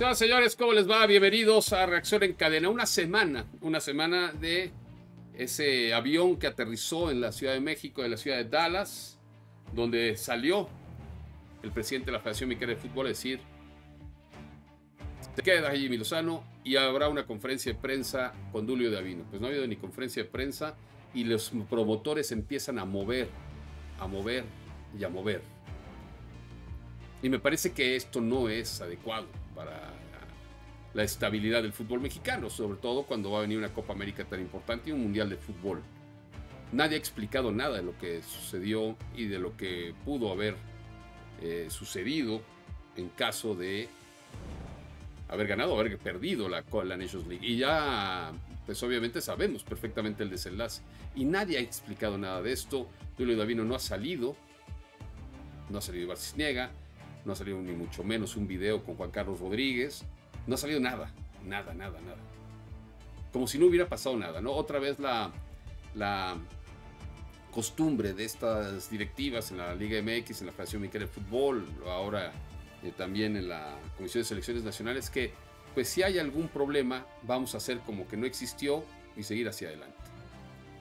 Señoras señores, ¿cómo les va? Bienvenidos a Reacción en Cadena. Una semana, una semana de ese avión que aterrizó en la Ciudad de México, de la ciudad de Dallas, donde salió el presidente de la Federación Mexicana de Fútbol a decir, se queda Jimmy Lozano y habrá una conferencia de prensa con Dulio Davino. Pues no ha habido ni conferencia de prensa y los promotores empiezan a mover, a mover y a mover. Y me parece que esto no es adecuado para la estabilidad del fútbol mexicano, sobre todo cuando va a venir una Copa América tan importante y un Mundial de Fútbol. Nadie ha explicado nada de lo que sucedió y de lo que pudo haber eh, sucedido en caso de haber ganado o haber perdido la, la Nations League. Y ya, pues obviamente sabemos perfectamente el desenlace. Y nadie ha explicado nada de esto. Julio Davino no ha salido. No ha salido Cisniega no ha salido ni mucho menos un video con Juan Carlos Rodríguez, no ha salido nada, nada, nada, nada. Como si no hubiera pasado nada, ¿no? Otra vez la, la costumbre de estas directivas en la Liga MX, en la Federación Mexicana de Fútbol, ahora eh, también en la Comisión de Selecciones Nacionales, que pues si hay algún problema, vamos a hacer como que no existió y seguir hacia adelante.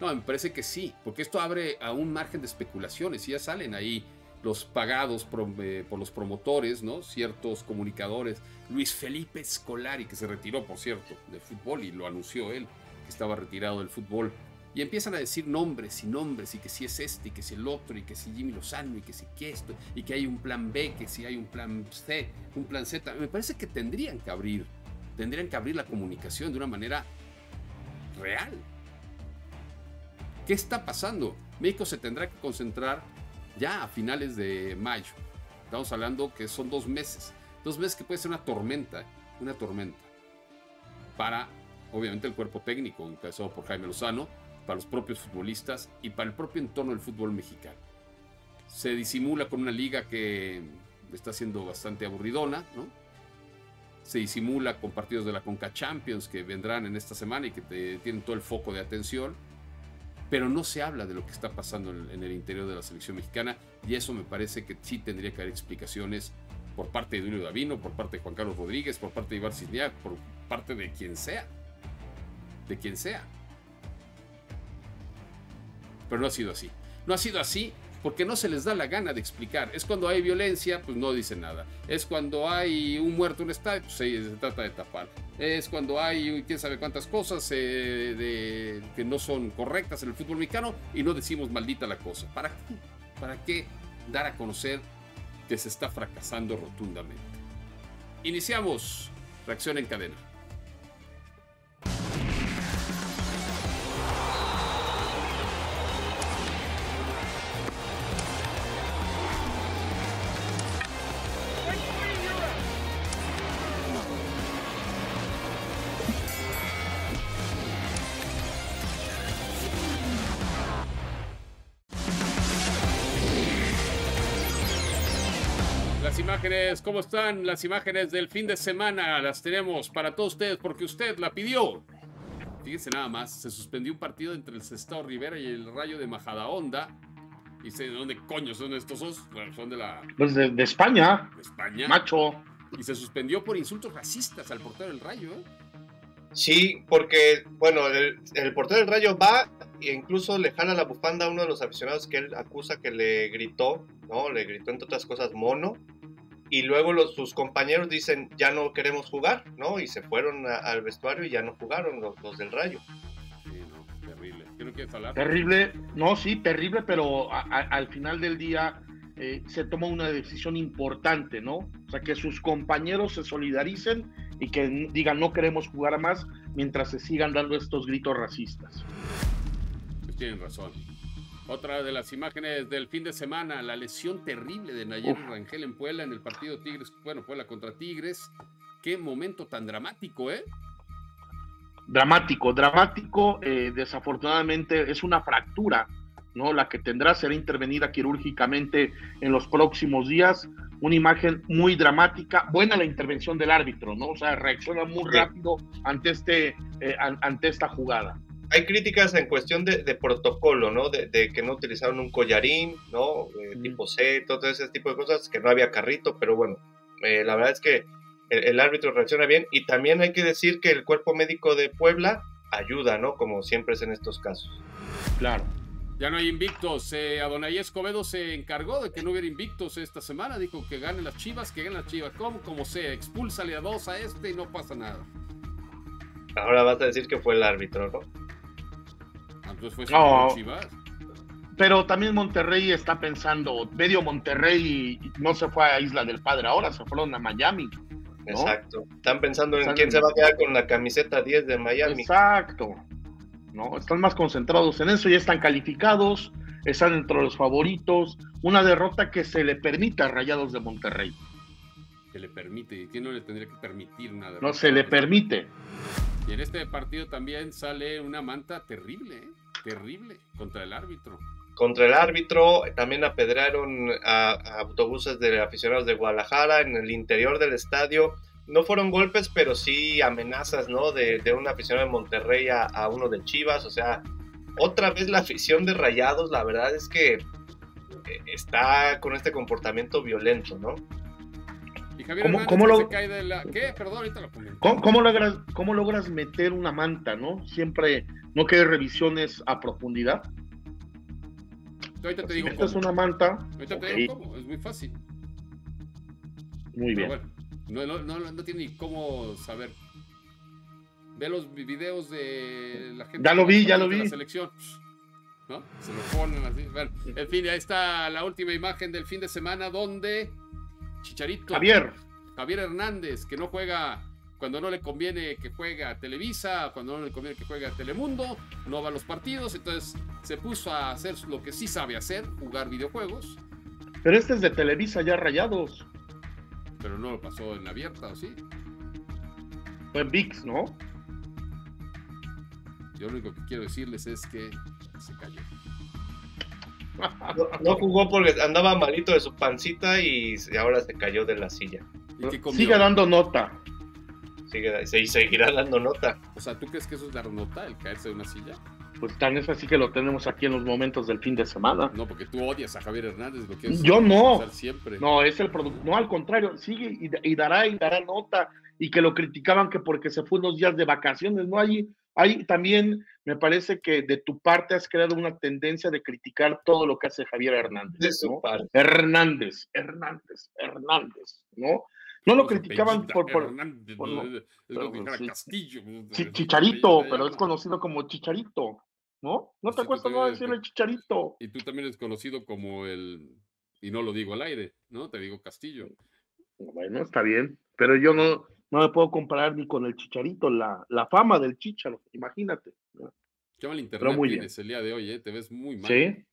No, me parece que sí, porque esto abre a un margen de especulaciones y ya salen ahí los pagados eh, por, los promotores, ¿no? Ciertos comunicadores. Luis Felipe Scolari, que se retiró, por cierto, del fútbol y lo anunció él, que estaba retirado del fútbol. Y empiezan a decir nombres y nombres, y que si es este, y que si el otro, y que si Jimmy Lozano, y que si que esto, y que hay un plan B, que si hay un plan C, un plan Z. Me parece que tendrían que abrir, tendrían que abrir la comunicación de una manera real. ¿Qué está pasando? México se tendrá que concentrar ya a finales de mayo. Estamos hablando que son dos meses. Dos meses que puede ser una tormenta, una tormenta. Para, obviamente, el cuerpo técnico, encabezado por Jaime Lozano, para los propios futbolistas y para el propio entorno del fútbol mexicano. Se disimula con una liga que está siendo bastante aburridona, ¿no? Se disimula con partidos de la Conca Champions que vendrán en esta semana y que tienen todo el foco de atención pero no se habla de lo que está pasando en, el interior de la selección mexicana y eso me parece que sí tendría que haber explicaciones por parte de Julio Davino, por parte de Juan Carlos Rodríguez, por parte de Ibar Cisniak, por parte de quien sea. De quien sea. Pero no ha sido así. No ha sido así porque no se les da la gana de explicar. Es cuando hay violencia, pues no dicen nada. Es cuando hay un muerto en un estadio, pues se, trata de tapar. Es cuando hay quién sabe cuántas cosas eh, que no son correctas en el fútbol mexicano y no decimos maldita la cosa. ¿Para qué? ¿Para qué dar a conocer que se está fracasando rotundamente? Iniciamos reacción en cadena. Imágenes, ¿cómo están? Las imágenes del fin de semana las tenemos para todos ustedes porque usted la pidió. Fíjense nada más, se suspendió un partido entre el Sestao Rivera y el Rayo de Majadahonda. Y sé de dónde coño son estos dos. Bueno, son de la. Pues de, España. De España. Macho. Y se suspendió por insultos racistas al portero del Rayo, ¿eh? Sí, porque, bueno, el, el, portero del Rayo va e incluso le jala la bufanda a uno de los aficionados que él acusa que le gritó, ¿no? Le gritó, entre otras cosas, mono y luego los, sus compañeros dicen ya no queremos jugar, ¿no? Y se fueron al vestuario y ya no jugaron los, del Rayo. Sí, no, terrible. ¿Qué no quieres hablar? Terrible, no, sí, terrible, pero al final del día eh, se toma una decisión importante, ¿no? O sea, que sus compañeros se solidaricen y que digan no queremos jugar más mientras se sigan dando estos gritos racistas. Pues tienen razón. Otra de las imágenes del fin de semana, la lesión terrible de Nayeli Rangel en Puebla en el partido Tigres, bueno, Puebla contra Tigres. Qué momento tan dramático, ¿eh? Dramático, dramático. Eh, desafortunadamente es una fractura, ¿no? La que tendrá será intervenida quirúrgicamente en los próximos días. Una imagen muy dramática. Buena la intervención del árbitro, ¿no? O sea, reacciona muy rápido ante, este, eh, ante esta jugada hay críticas en cuestión de, protocolo, ¿no? De, que no utilizaron un collarín, ¿no? tipo C, todo ese tipo de cosas, que no había carrito, pero bueno, eh, la verdad es que el, árbitro reacciona bien y también hay que decir que el cuerpo médico de Puebla ayuda, ¿no? Como siempre es en estos casos. Claro. Ya no hay invictos. Eh, Adonai Escobedo se encargó de que no hubiera invictos esta semana. Dijo que ganen las chivas, que ganen las chivas. Como, como sea, expúlsale a dos a este y no pasa nada. Ahora vas a decir que fue el árbitro, ¿no? Entonces fue no, chivas. Pero también Monterrey está pensando, medio Monterrey no se fue a Isla del Padre, ahora se fueron a Miami. Exacto. Están pensando en quién se va a quedar con la camiseta 10 de Miami. Exacto. ¿no? Están más concentrados en eso, ya están calificados, están entre los favoritos. Una derrota que se le permite a Rayados de Monterrey. Que le permite, ¿quién no le tendría que permitir una derrota? No, se le permite. Y en este partido también sale una manta terrible, ¿eh? Terrible, contra el árbitro contra el árbitro, también apedrearon a, autobuses de aficionados de Guadalajara en el interior del estadio. No fueron golpes, pero sí amenazas, ¿no? De, un aficionado de Monterrey a, uno de Chivas. O sea, otra vez la afición de Rayados, la verdad es que eh, está con este comportamiento violento, ¿no? ¿Cómo, logras, ¿Cómo logras meter una manta, no? Siempre no quede revisiones a profundidad. Ahorita te digo Esta es una manta. Ahorita te digo cómo, es muy fácil. Muy bien. no, no, no, no, tiene ni cómo saber. Ve los videos de la gente. Ya lo vi, ya lo vi. La selección. ¿No? Se lo ponen así. Bueno, en fin, ahí está la última imagen del fin de semana donde Chicharito. Javier. Javier Hernández, que no juega cuando no le conviene que juegue a Televisa, cuando no le conviene que juegue a Telemundo, no va a los partidos, entonces se puso a hacer lo que sí sabe hacer, jugar videojuegos. Pero este es de Televisa ya rayados. Pero no lo pasó en abierta, ¿o sí? Fue en VIX, ¿no? Yo lo único que quiero decirles es que se cayó. No, jugó porque andaba malito de su pancita y ahora se cayó de la silla. Sigue dando nota sigue, se seguirá dando nota. O sea, ¿tú crees que eso es dar nota, el caerse de una silla? Pues tan es así que lo tenemos aquí en los momentos del fin de semana. No, porque tú odias a Javier Hernández, lo que Yo no. Siempre. No, es el producto. No, al contrario, sigue y, dará y dará nota. Y que lo criticaban que porque se fue unos días de vacaciones, ¿no? Hay, hay también, me parece que de tu parte has creado una tendencia de criticar todo lo que hace Javier Hernández. De su parte. Hernández, Hernández, Hernández, ¿no? No lo criticaban por, Chicharito, pero es conocido como Chicharito, ¿no? ¿No te acuerdas no decirle Chicharito? Y tú también eres conocido como el, y no lo digo al aire, ¿no? Te digo Castillo. Bueno, está bien, pero yo no, no me puedo comparar ni con el Chicharito, la, la fama del Chicharo, imagínate. Qué mal internet tienes el día de hoy, ¿eh? Te ves muy mal. Sí.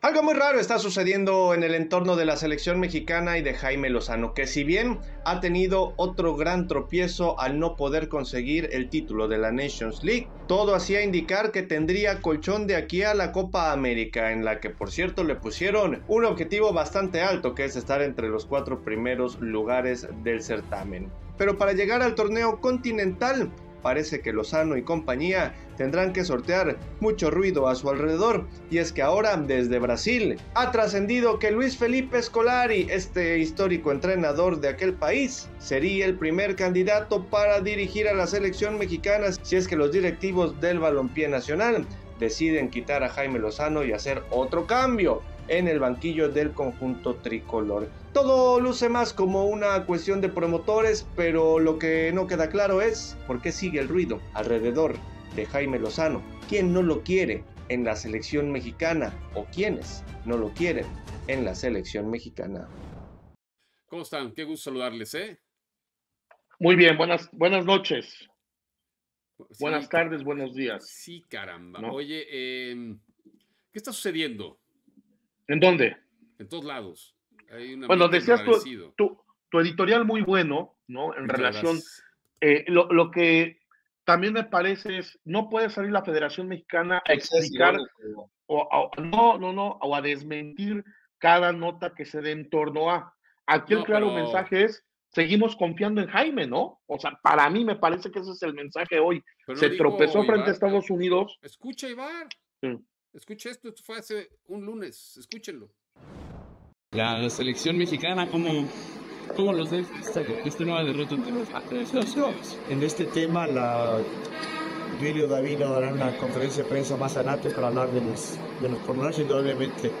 Algo muy raro está sucediendo en el entorno de la selección mexicana y de Jaime Lozano, que si bien ha tenido otro gran tropiezo al no poder conseguir el título de la Nations League, todo hacía indicar que tendría colchón de aquí a la Copa América, en la que por cierto le pusieron un objetivo bastante alto, que es estar entre los cuatro primeros lugares del certamen. Pero para llegar al torneo continental, parece que Lozano y compañía tendrán que sortear mucho ruido a su alrededor. Y es que ahora desde Brasil ha trascendido que Luis Felipe Scolari, este histórico entrenador de aquel país, sería el primer candidato para dirigir a la selección mexicana si es que los directivos del balompié nacional deciden quitar a Jaime Lozano y hacer otro cambio en el banquillo del conjunto tricolor. Todo luce más como una cuestión de promotores, pero lo que no queda claro es por qué sigue el ruido alrededor de Jaime Lozano. ¿Quién no lo quiere en la selección mexicana o quiénes no lo quieren en la selección mexicana? ¿Cómo están? Qué gusto saludarles, ¿eh? Muy bien, buenas, buenas noches. buenas tardes, buenos días. Sí, caramba. Oye, em, ¿qué está sucediendo? ¿En dónde? En todos lados. Bueno, decías tu, tu, editorial muy bueno, ¿no? En relación, eh, lo, lo, que también me parece es, no puede salir la Federación Mexicana a explicar, o, no, no, no, o a desmentir cada nota que se dé en torno a. Aquí el claro mensaje es, seguimos confiando en Jaime, ¿no? O sea, para mí me parece que ese es el mensaje hoy. se tropezó frente a Estados Unidos. Escucha, Iván. Escucha esto, esto fue hace un lunes, escúchenlo. La, selección mexicana, ¿cómo, ¿Cómo los ves esta, esta nueva derrota En este tema, la Emilio Davino dará una conferencia de prensa más adelante para hablar de los, de los pormenores. Indudablemente,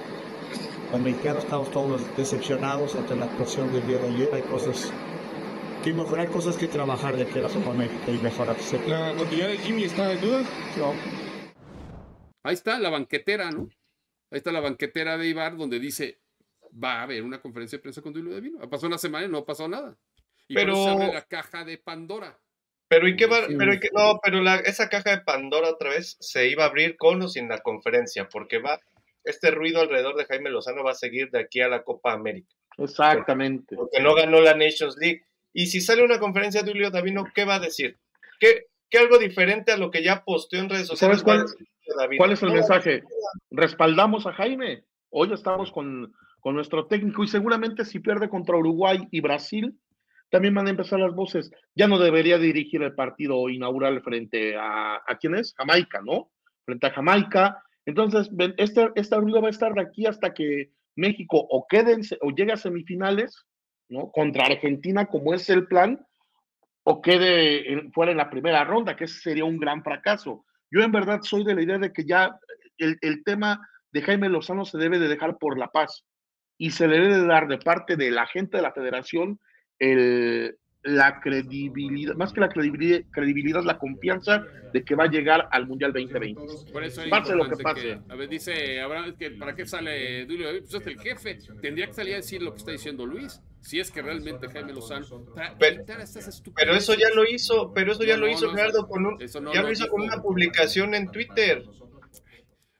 los mexicanos estamos todos decepcionados ante la actuación del día de ayer. Hay cosas que mejorar, cosas que trabajar de que la Copa México y mejorar. ¿La continuidad de Jimmy está en duda? No. Ahí está la banquetera, ¿no? Ahí está la banquetera de Ibar donde dice, va a haber una conferencia de prensa con Duilio Davino. Pasó una semana y no ha pasado nada. Y Pero- por eso se abre la caja de Pandora. Pero ¿y qué va? Sí. Pero ¿y qué- no, pero la, esa caja de Pandora otra vez se iba a abrir con o sin la conferencia, porque va este ruido alrededor de Jaime Lozano va a seguir de aquí a la Copa América, Exactamente. porque no ganó la Nations League. Y si sale una conferencia de Julio Davino, ¿qué va a decir? ¿Qué, qué algo diferente a lo que ya posteó en redes sociales? ¿Sabes cuál-? ¿Cuál es el No, mensaje? Respaldamos a Jaime. Hoy estamos con, con nuestro técnico y seguramente si pierde contra Uruguay y Brasil, también van a empezar las voces. Ya no debería dirigir el partido inaugural frente a, ¿a quién es? Jamaica, ¿no? Frente a Jamaica. Entonces, este, este ruido va a estar de aquí hasta que México o quede en se- o llegue a semifinales, ¿no? Contra Argentina, como es el plan, o quede en- fuera en la primera ronda, que ese sería un gran fracaso. Yo en verdad soy de la idea de que ya el, el tema de Jaime Lozano se debe de dejar por la paz y se le debe de dar de parte de la gente de la federación el, la credibilidad, más que la credibilidad, credibilidad, la confianza de que va a llegar al Mundial 2020. Por eso es Pase lo que pase. a ver, dice Abraham, es que ¿para qué sale Duilio? Pues es el jefe. Tendría que salir a decir lo que está diciendo Luis. Si es que realmente Jaime Lozano. Pero- Pero eso ya lo hizo, pero eso ya No, lo hizo no, Gerardo con un, eso no ya lo lo hizo con una publicación en Twitter.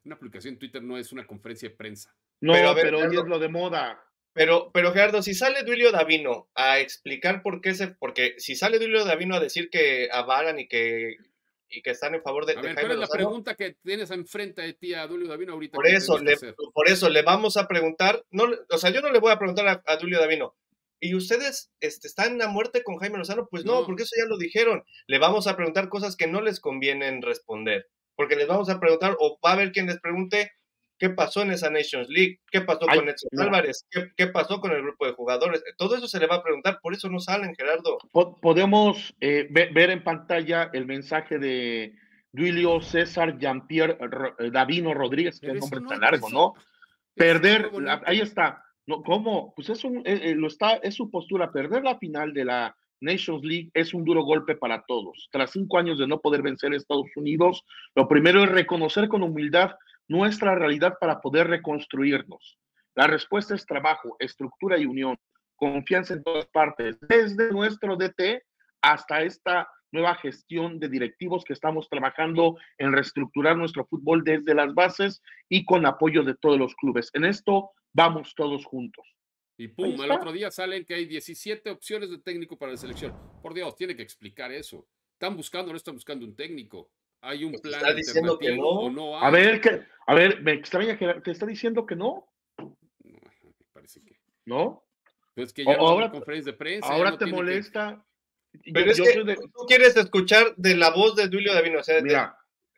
Una publicación en Twitter no es una conferencia de prensa. No, Pero pero, a ver, hoy es lo de moda. Pero, pero Gerardo, si sale Duilio Davino a explicar por qué se, porque si sale Duilio Davino a decir que avalan y que y que están en favor de, A de ver, Jaime ¿cuál es la Lozano, pregunta que tienes enfrente de ti a Duilio Davino ahorita? por eso le, por eso le vamos a preguntar, no, o sea, yo no le voy a preguntar a, a Duilio Davino. ¿Y ustedes este, están a muerte con Jaime Lozano? Pues no, No. porque eso ya lo dijeron. Le vamos a preguntar cosas que no les convienen responder. Porque les vamos a preguntar, o va a haber quien les pregunte qué pasó en esa Nations League, qué pasó Ay, con Edson no. Álvarez, ¿Qué, qué pasó con el grupo de jugadores. Todo eso se le va a preguntar, por eso no salen, Gerardo. Po- podemos eh, ve- ver en pantalla el mensaje de Duilio César Jean-Pierre eh, Davino Rodríguez, que es nombre no tan largo. ¿no? Perder, Eso es ahí está. No, ¿Cómo? Pues es, un, eh, eh, lo está, es su postura. Perder la final de la Nations League es un duro golpe para todos. Tras cinco años de no poder vencer a Estados Unidos, lo primero es reconocer con humildad nuestra realidad para poder reconstruirnos. La respuesta es trabajo, estructura y unión, confianza en todas partes, desde nuestro DT hasta esta nueva gestión de directivos que estamos trabajando en reestructurar nuestro fútbol desde las bases y con apoyo de todos los clubes. En esto vamos todos juntos. Y pum, al otro día salen que hay 17 opciones de técnico para la selección. Por Dios, tiene que explicar eso. Están buscando, no están buscando un técnico. Hay un plan está diciendo que no. o no A ver, que, a ver, me extraña que te está diciendo que no, No, parece que. ¿no? Pues que O- ya no ahora- hay conferencias de prensa. Ahora no te que- molesta. Pero Yo- es yo que de- tú quieres escuchar de la voz de Duilio Davino, o sea, de-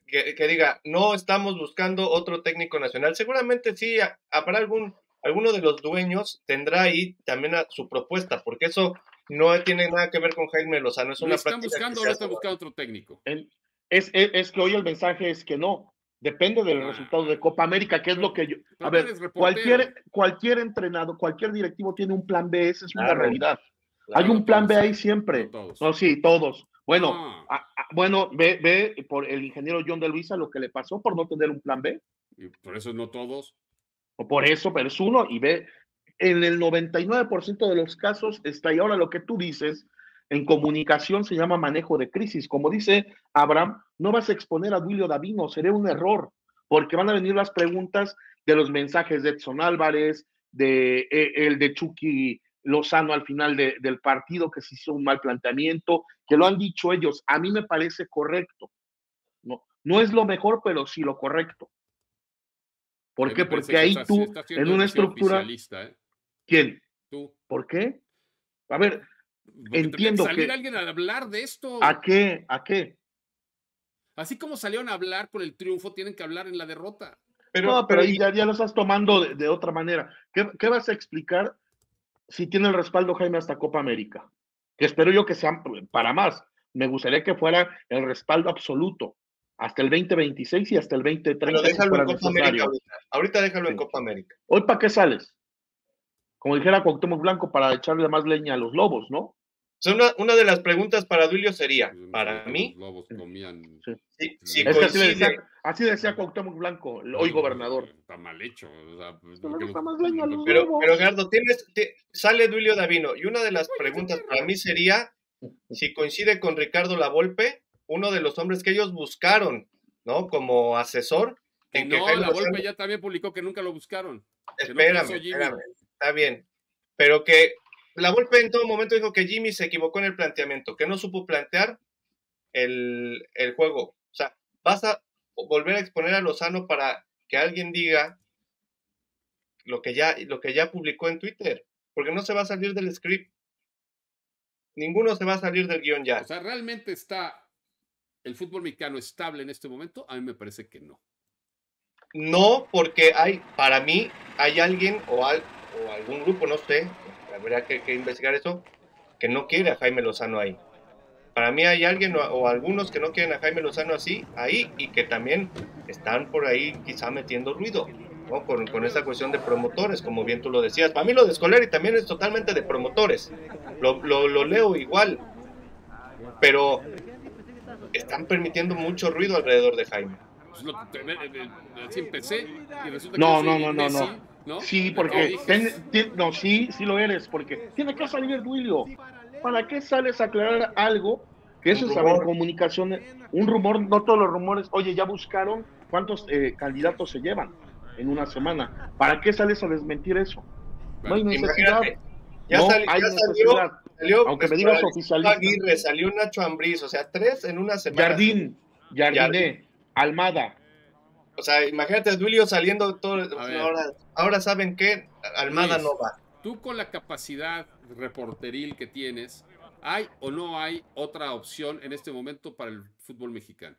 que, que diga, no estamos buscando otro técnico nacional. Seguramente sí, ha- habrá algún, alguno de los dueños tendrá ahí también a su propuesta, porque eso no tiene nada que ver con Jaime Lozano, es ¿Lo una están práctica buscando o hace. están buscando otro técnico? el- es, es, es que hoy el mensaje es que no. Depende del Ah. resultado de Copa América, que es lo que yo. A ver, cualquier, cualquier entrenado, cualquier directivo tiene un plan B, esa es una Claro. realidad. Claro, Hay un plan B ahí siempre. No todos. No, sí, todos. Bueno, No. a- a- bueno, ve, ve por el ingeniero John de Luisa lo que le pasó por no tener un plan B. Y por eso no todos. O por eso, pero es uno y ve, en el 99% de los casos está. Y ahora lo que tú dices, en comunicación se llama manejo de crisis. Como dice Abraham, no vas a exponer a Duilio Davino, sería un error, porque van a venir las preguntas de los mensajes de Edson Álvarez, de eh, el de Chucky Lozano al final de- del partido, que se hizo un mal planteamiento, que lo han dicho ellos. A mí me parece correcto. No, no es lo mejor, pero sí lo correcto. ¿Por qué? Porque que ahí tú, en una estructura, ¿eh? ¿quién? Tú. ¿Por qué? A ver, Entiendo salir que- alguien a hablar de esto. ¿a qué? ¿A qué? Así como salieron a hablar con el triunfo, tienen que hablar en la derrota. Pero, no, pero ahí ya, ya lo estás tomando de, de otra manera. ¿Qué, qué vas a explicar sí tiene el respaldo Jaime hasta Copa América, que espero yo que sea para más. Me gustaría que fuera el respaldo absoluto hasta el 2026 y hasta el 2030. Pero si déjalo fuera en Copa necesario. América ahorita. Ahorita déjalo en. Copa América. Hoy, ¿para qué sales? Como dijera Cuauhtémoc Blanco, para echarle más leña a los lobos, ¿no? O sea, una, una de las preguntas para Duilio sería, Pues, para mí, Los lobos comían. Sí. Es que así decía, así decía Cuauhtémoc Blanco, hoy gobernador. Está mal hecho. O sea, pues, más leña a los pero, lobos. pero Gerardo, tienes, te- sale Duilio Davino, y una de las preguntas para mí sería si coincide con Ricardo Lavolpe, uno de los hombres que ellos buscaron, ¿no? Como asesor. En que no, Jaime la Lozano- Volpe ya también publicó que nunca lo buscaron. no Espérame, espérame, está bien. Pero que la Volpe en todo momento dijo que Jimmy se equivocó en el planteamiento, que no supo plantear el, el juego. O sea, vas a volver a exponer a Lozano para que alguien diga lo que ya, lo que ya publicó en Twitter, porque no se va a salir del script. Ninguno se va a salir del guion ya. O sea, ¿realmente está el fútbol mexicano estable en este momento? A mí me parece que no. No, porque hay, para mí, hay alguien o, al- o algún grupo, no sé, habría que, que investigar eso, que no quiere a Jaime Lozano ahí. Para mí hay alguien o, o algunos que no quieren a Jaime Lozano así, ahí, y que también están por ahí quizá metiendo ruido, ¿no? Con, con esa cuestión de promotores, como bien tú lo decías. Para mí lo de Scolari también es totalmente de promotores. Lo, lo, lo leo igual. Pero están permitiendo mucho ruido alrededor de Jaime. Pues lo- te- eh, eh, así empecé y resulta No, que no, no, no, no. ¿No? Sí, ¿De qué porque ten- no, sí, sí lo eres, porque tiene que salir Duilio. ¿Para qué sales a aclarar algo? Que eso Un es saber rumor. comunicación, un rumor, no todos los rumores. Oye, ya buscaron cuántos eh, candidatos se llevan en una semana. ¿Para qué sales a desmentir eso? No hay necesidad. Imagínate, ya, no hay ya salió, necesidad. salió Aunque me Estrada, digas oficialista. Aguirre, salió Nacho Ambriz, o sea, tres en una semana. Jardín, Jardiné, Almada. O sea, imagínate a Duilio saliendo todo. Ahora, ahora saben que Almada Luis. no va. Tú con la capacidad reporteril que tienes, ¿hay o no hay otra opción en este momento para el fútbol mexicano?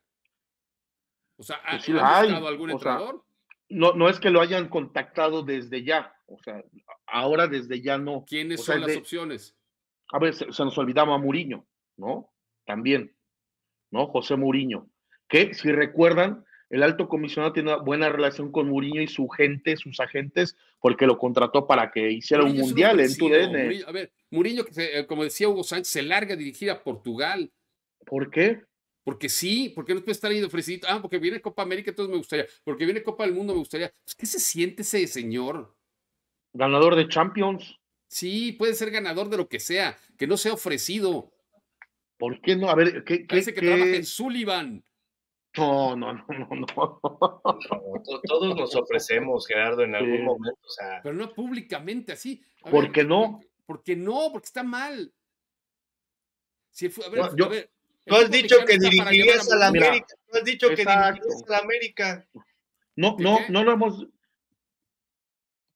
O sea, ¿ha- Pues sí ¿han la hay, buscado algún o sea, entrenador? No, no es que lo hayan contactado desde ya. O sea, ahora desde ya no. ¿Quiénes o sea, son las de- opciones? A ver, se, se nos olvidaba Muriño, ¿no? También, ¿no? José Muriño. Que si recuerdan, el alto comisionado tiene una buena relación con Muriño y su gente, sus agentes, porque lo contrató para que hiciera un mundial en. TUDN. Murillo- a ver, Mourinho, eh, como decía Hugo Sánchez, se larga a dirigir a Portugal. ¿Por qué? Porque sí, porque no puede estar ahí ofrecido. Ah, porque viene Copa América, entonces me gustaría. Porque viene Copa del Mundo, me gustaría. Pues, ¿Qué se siente ese señor? Ganador de Champions. Sí, puede ser ganador de lo que sea, que no sea ofrecido. ¿Por qué no? A ver, ¿qué? qué- Parece que qué- trabaja en Sullivan. No, no, no, no, no. No, to- todos nos ofrecemos, Gerardo, en algún Sí. momento. O sea, Pero no públicamente así. A ¿Por ver, qué no? Porque no, porque está mal. Si el fu- a ver, No, yo- a ver, tú has dicho que dirigirías a la. Mira, América. Tú has dicho que dirigirías a la América. No, ¿Qué no, qué? no lo hemos,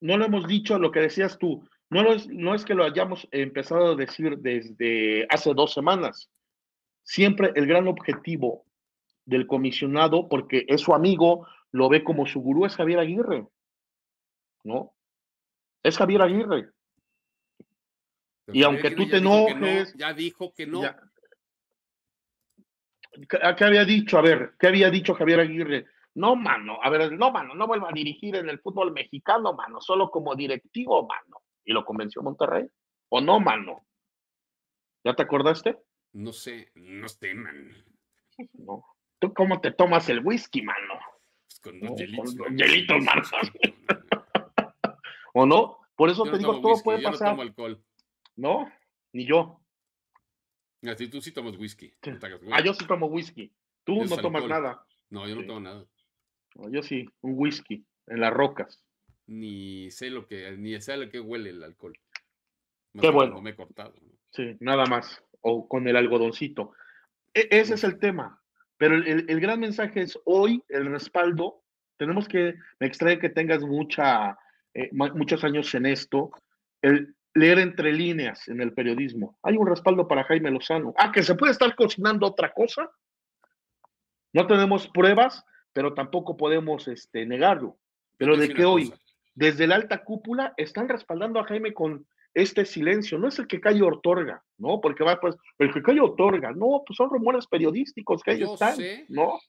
no lo hemos dicho lo que decías tú. No, lo es, no es que lo hayamos empezado a decir desde hace dos semanas. Siempre el gran objetivo del comisionado, porque es su amigo, lo ve como su gurú, es Javier Aguirre. ¿No? Es Javier Aguirre. Pero Y aunque tú te que no, enojes, ya dijo que no. Ya. ¿Qué, qué había dicho? A ver, ¿qué había dicho Javier Aguirre? No, mano, a ver, no, mano, no vuelva a dirigir en el fútbol mexicano, mano, solo como directivo, mano. ¿Y lo convenció Monterrey? ¿O no, mano? ¿Ya te acordaste? No sé, no sé, man. No. ¿Tú cómo te tomas el whisky, mano? Pues con No, dos hielitos. con ¿no? hielitos, mano. ¿O no? Por eso Yo te no digo, todo whisky, puede yo no pasar. tomo alcohol. ¿No? Ni yo. Así tú sí tomas whisky. no te hagas güey. Ah, yo sí tomo whisky. Tú Es no tomas alcohol. nada. No, yo no Sí. tomo nada. No, yo sí, un whisky en las rocas. Ni sé lo que, ni sé a lo que huele el alcohol. Más Qué bueno. cuando me he cortado. ¿no? Sí, nada más. O con el algodoncito. E- ese es el tema. Pero el, el- gran mensaje es hoy el respaldo. Tenemos que, me extrae que tengas mucha, eh, muchos años en esto. El leer entre líneas en el periodismo. Hay un respaldo para Jaime Lozano. Ah, que se puede estar cocinando otra cosa. No tenemos pruebas, pero tampoco podemos este, negarlo. Pero de que hoy, desde la alta cúpula, están respaldando a Jaime con este silencio, no es el que calle otorga, ¿no? Porque va, pues, el que calle otorga, no, pues son rumores periodísticos que ahí Yo están, sé. ¿no?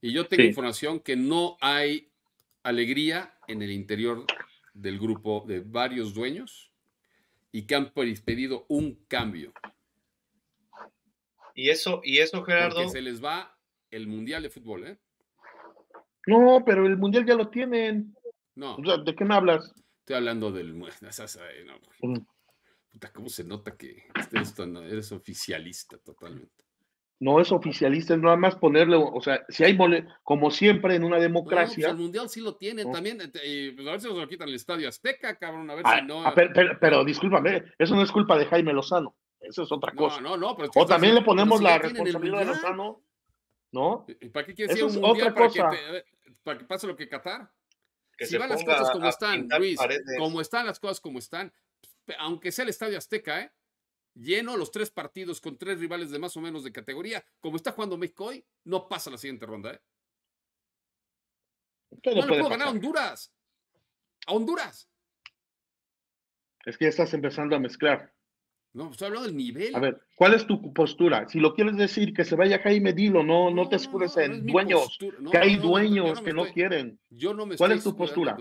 Y yo tengo Sí. información que no hay alegría en el interior del grupo de varios dueños y que han pe- pedido un cambio. Y eso, y eso, Gerardo, Porque se les va el Mundial de Fútbol, ¿eh? No, pero el mundial ya lo tienen. No, O sea, ¿de qué me hablas? Estoy hablando del... eh, no, puta, ¿Cómo se nota que eres, tan- eres oficialista totalmente? No es oficialista, es nada más ponerle, o sea, si hay, como siempre en una No, pues democracia, el Mundial sí lo tiene No. también. eh, y, pues, a ver si nos lo quitan el Estadio Azteca, cabrón. A ver Ah, si no... ah, pero, pero- pero discúlpame, eso no es culpa de Jaime Lozano, eso es otra no, cosa. no, no, pero es que o también le pero ponemos si la responsabilidad de. Lozano, ¿no? ¿Y ¿Para qué quieres ir Eso a un mundial otra para cosa. que, te- eh, para que pase lo que Qatar? Que si se van las cosas como están, Luis, paredes. como están las cosas como están, pe- aunque sea el Estadio Azteca, ¿eh? lleno los tres partidos con tres rivales de más o menos de categoría, como está jugando México hoy, no pasa la siguiente ronda. ¿eh? Todo No le puede puedo ganar a. Honduras. A Honduras. Es que ya estás empezando a mezclar. No, estoy hablando del nivel. A ver, ¿cuál es tu postura? Si lo quieres decir que se vaya Jaime, dilo, no, no, te escudes no, en no dueños. No, que hay no, no, yo dueños me que no quieren. Yo no me ¿Cuál estoy es tu postura?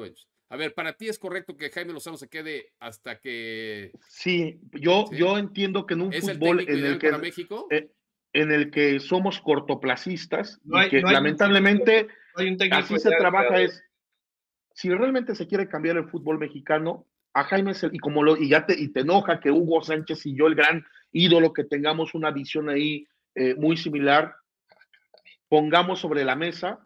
A ver, para ti es correcto que Jaime Lozano se quede hasta que Sí, yo, Sí. yo entiendo que en un es el fútbol técnico en el que para México. eh, en el que somos cortoplacistas No y que no hay un lamentablemente No hay un técnico así se trabaja es si realmente se quiere cambiar el fútbol mexicano a Jaime y como lo y ya te y te enoja que Hugo Sánchez y yo el gran ídolo que tengamos una visión ahí eh, muy similar pongamos sobre la mesa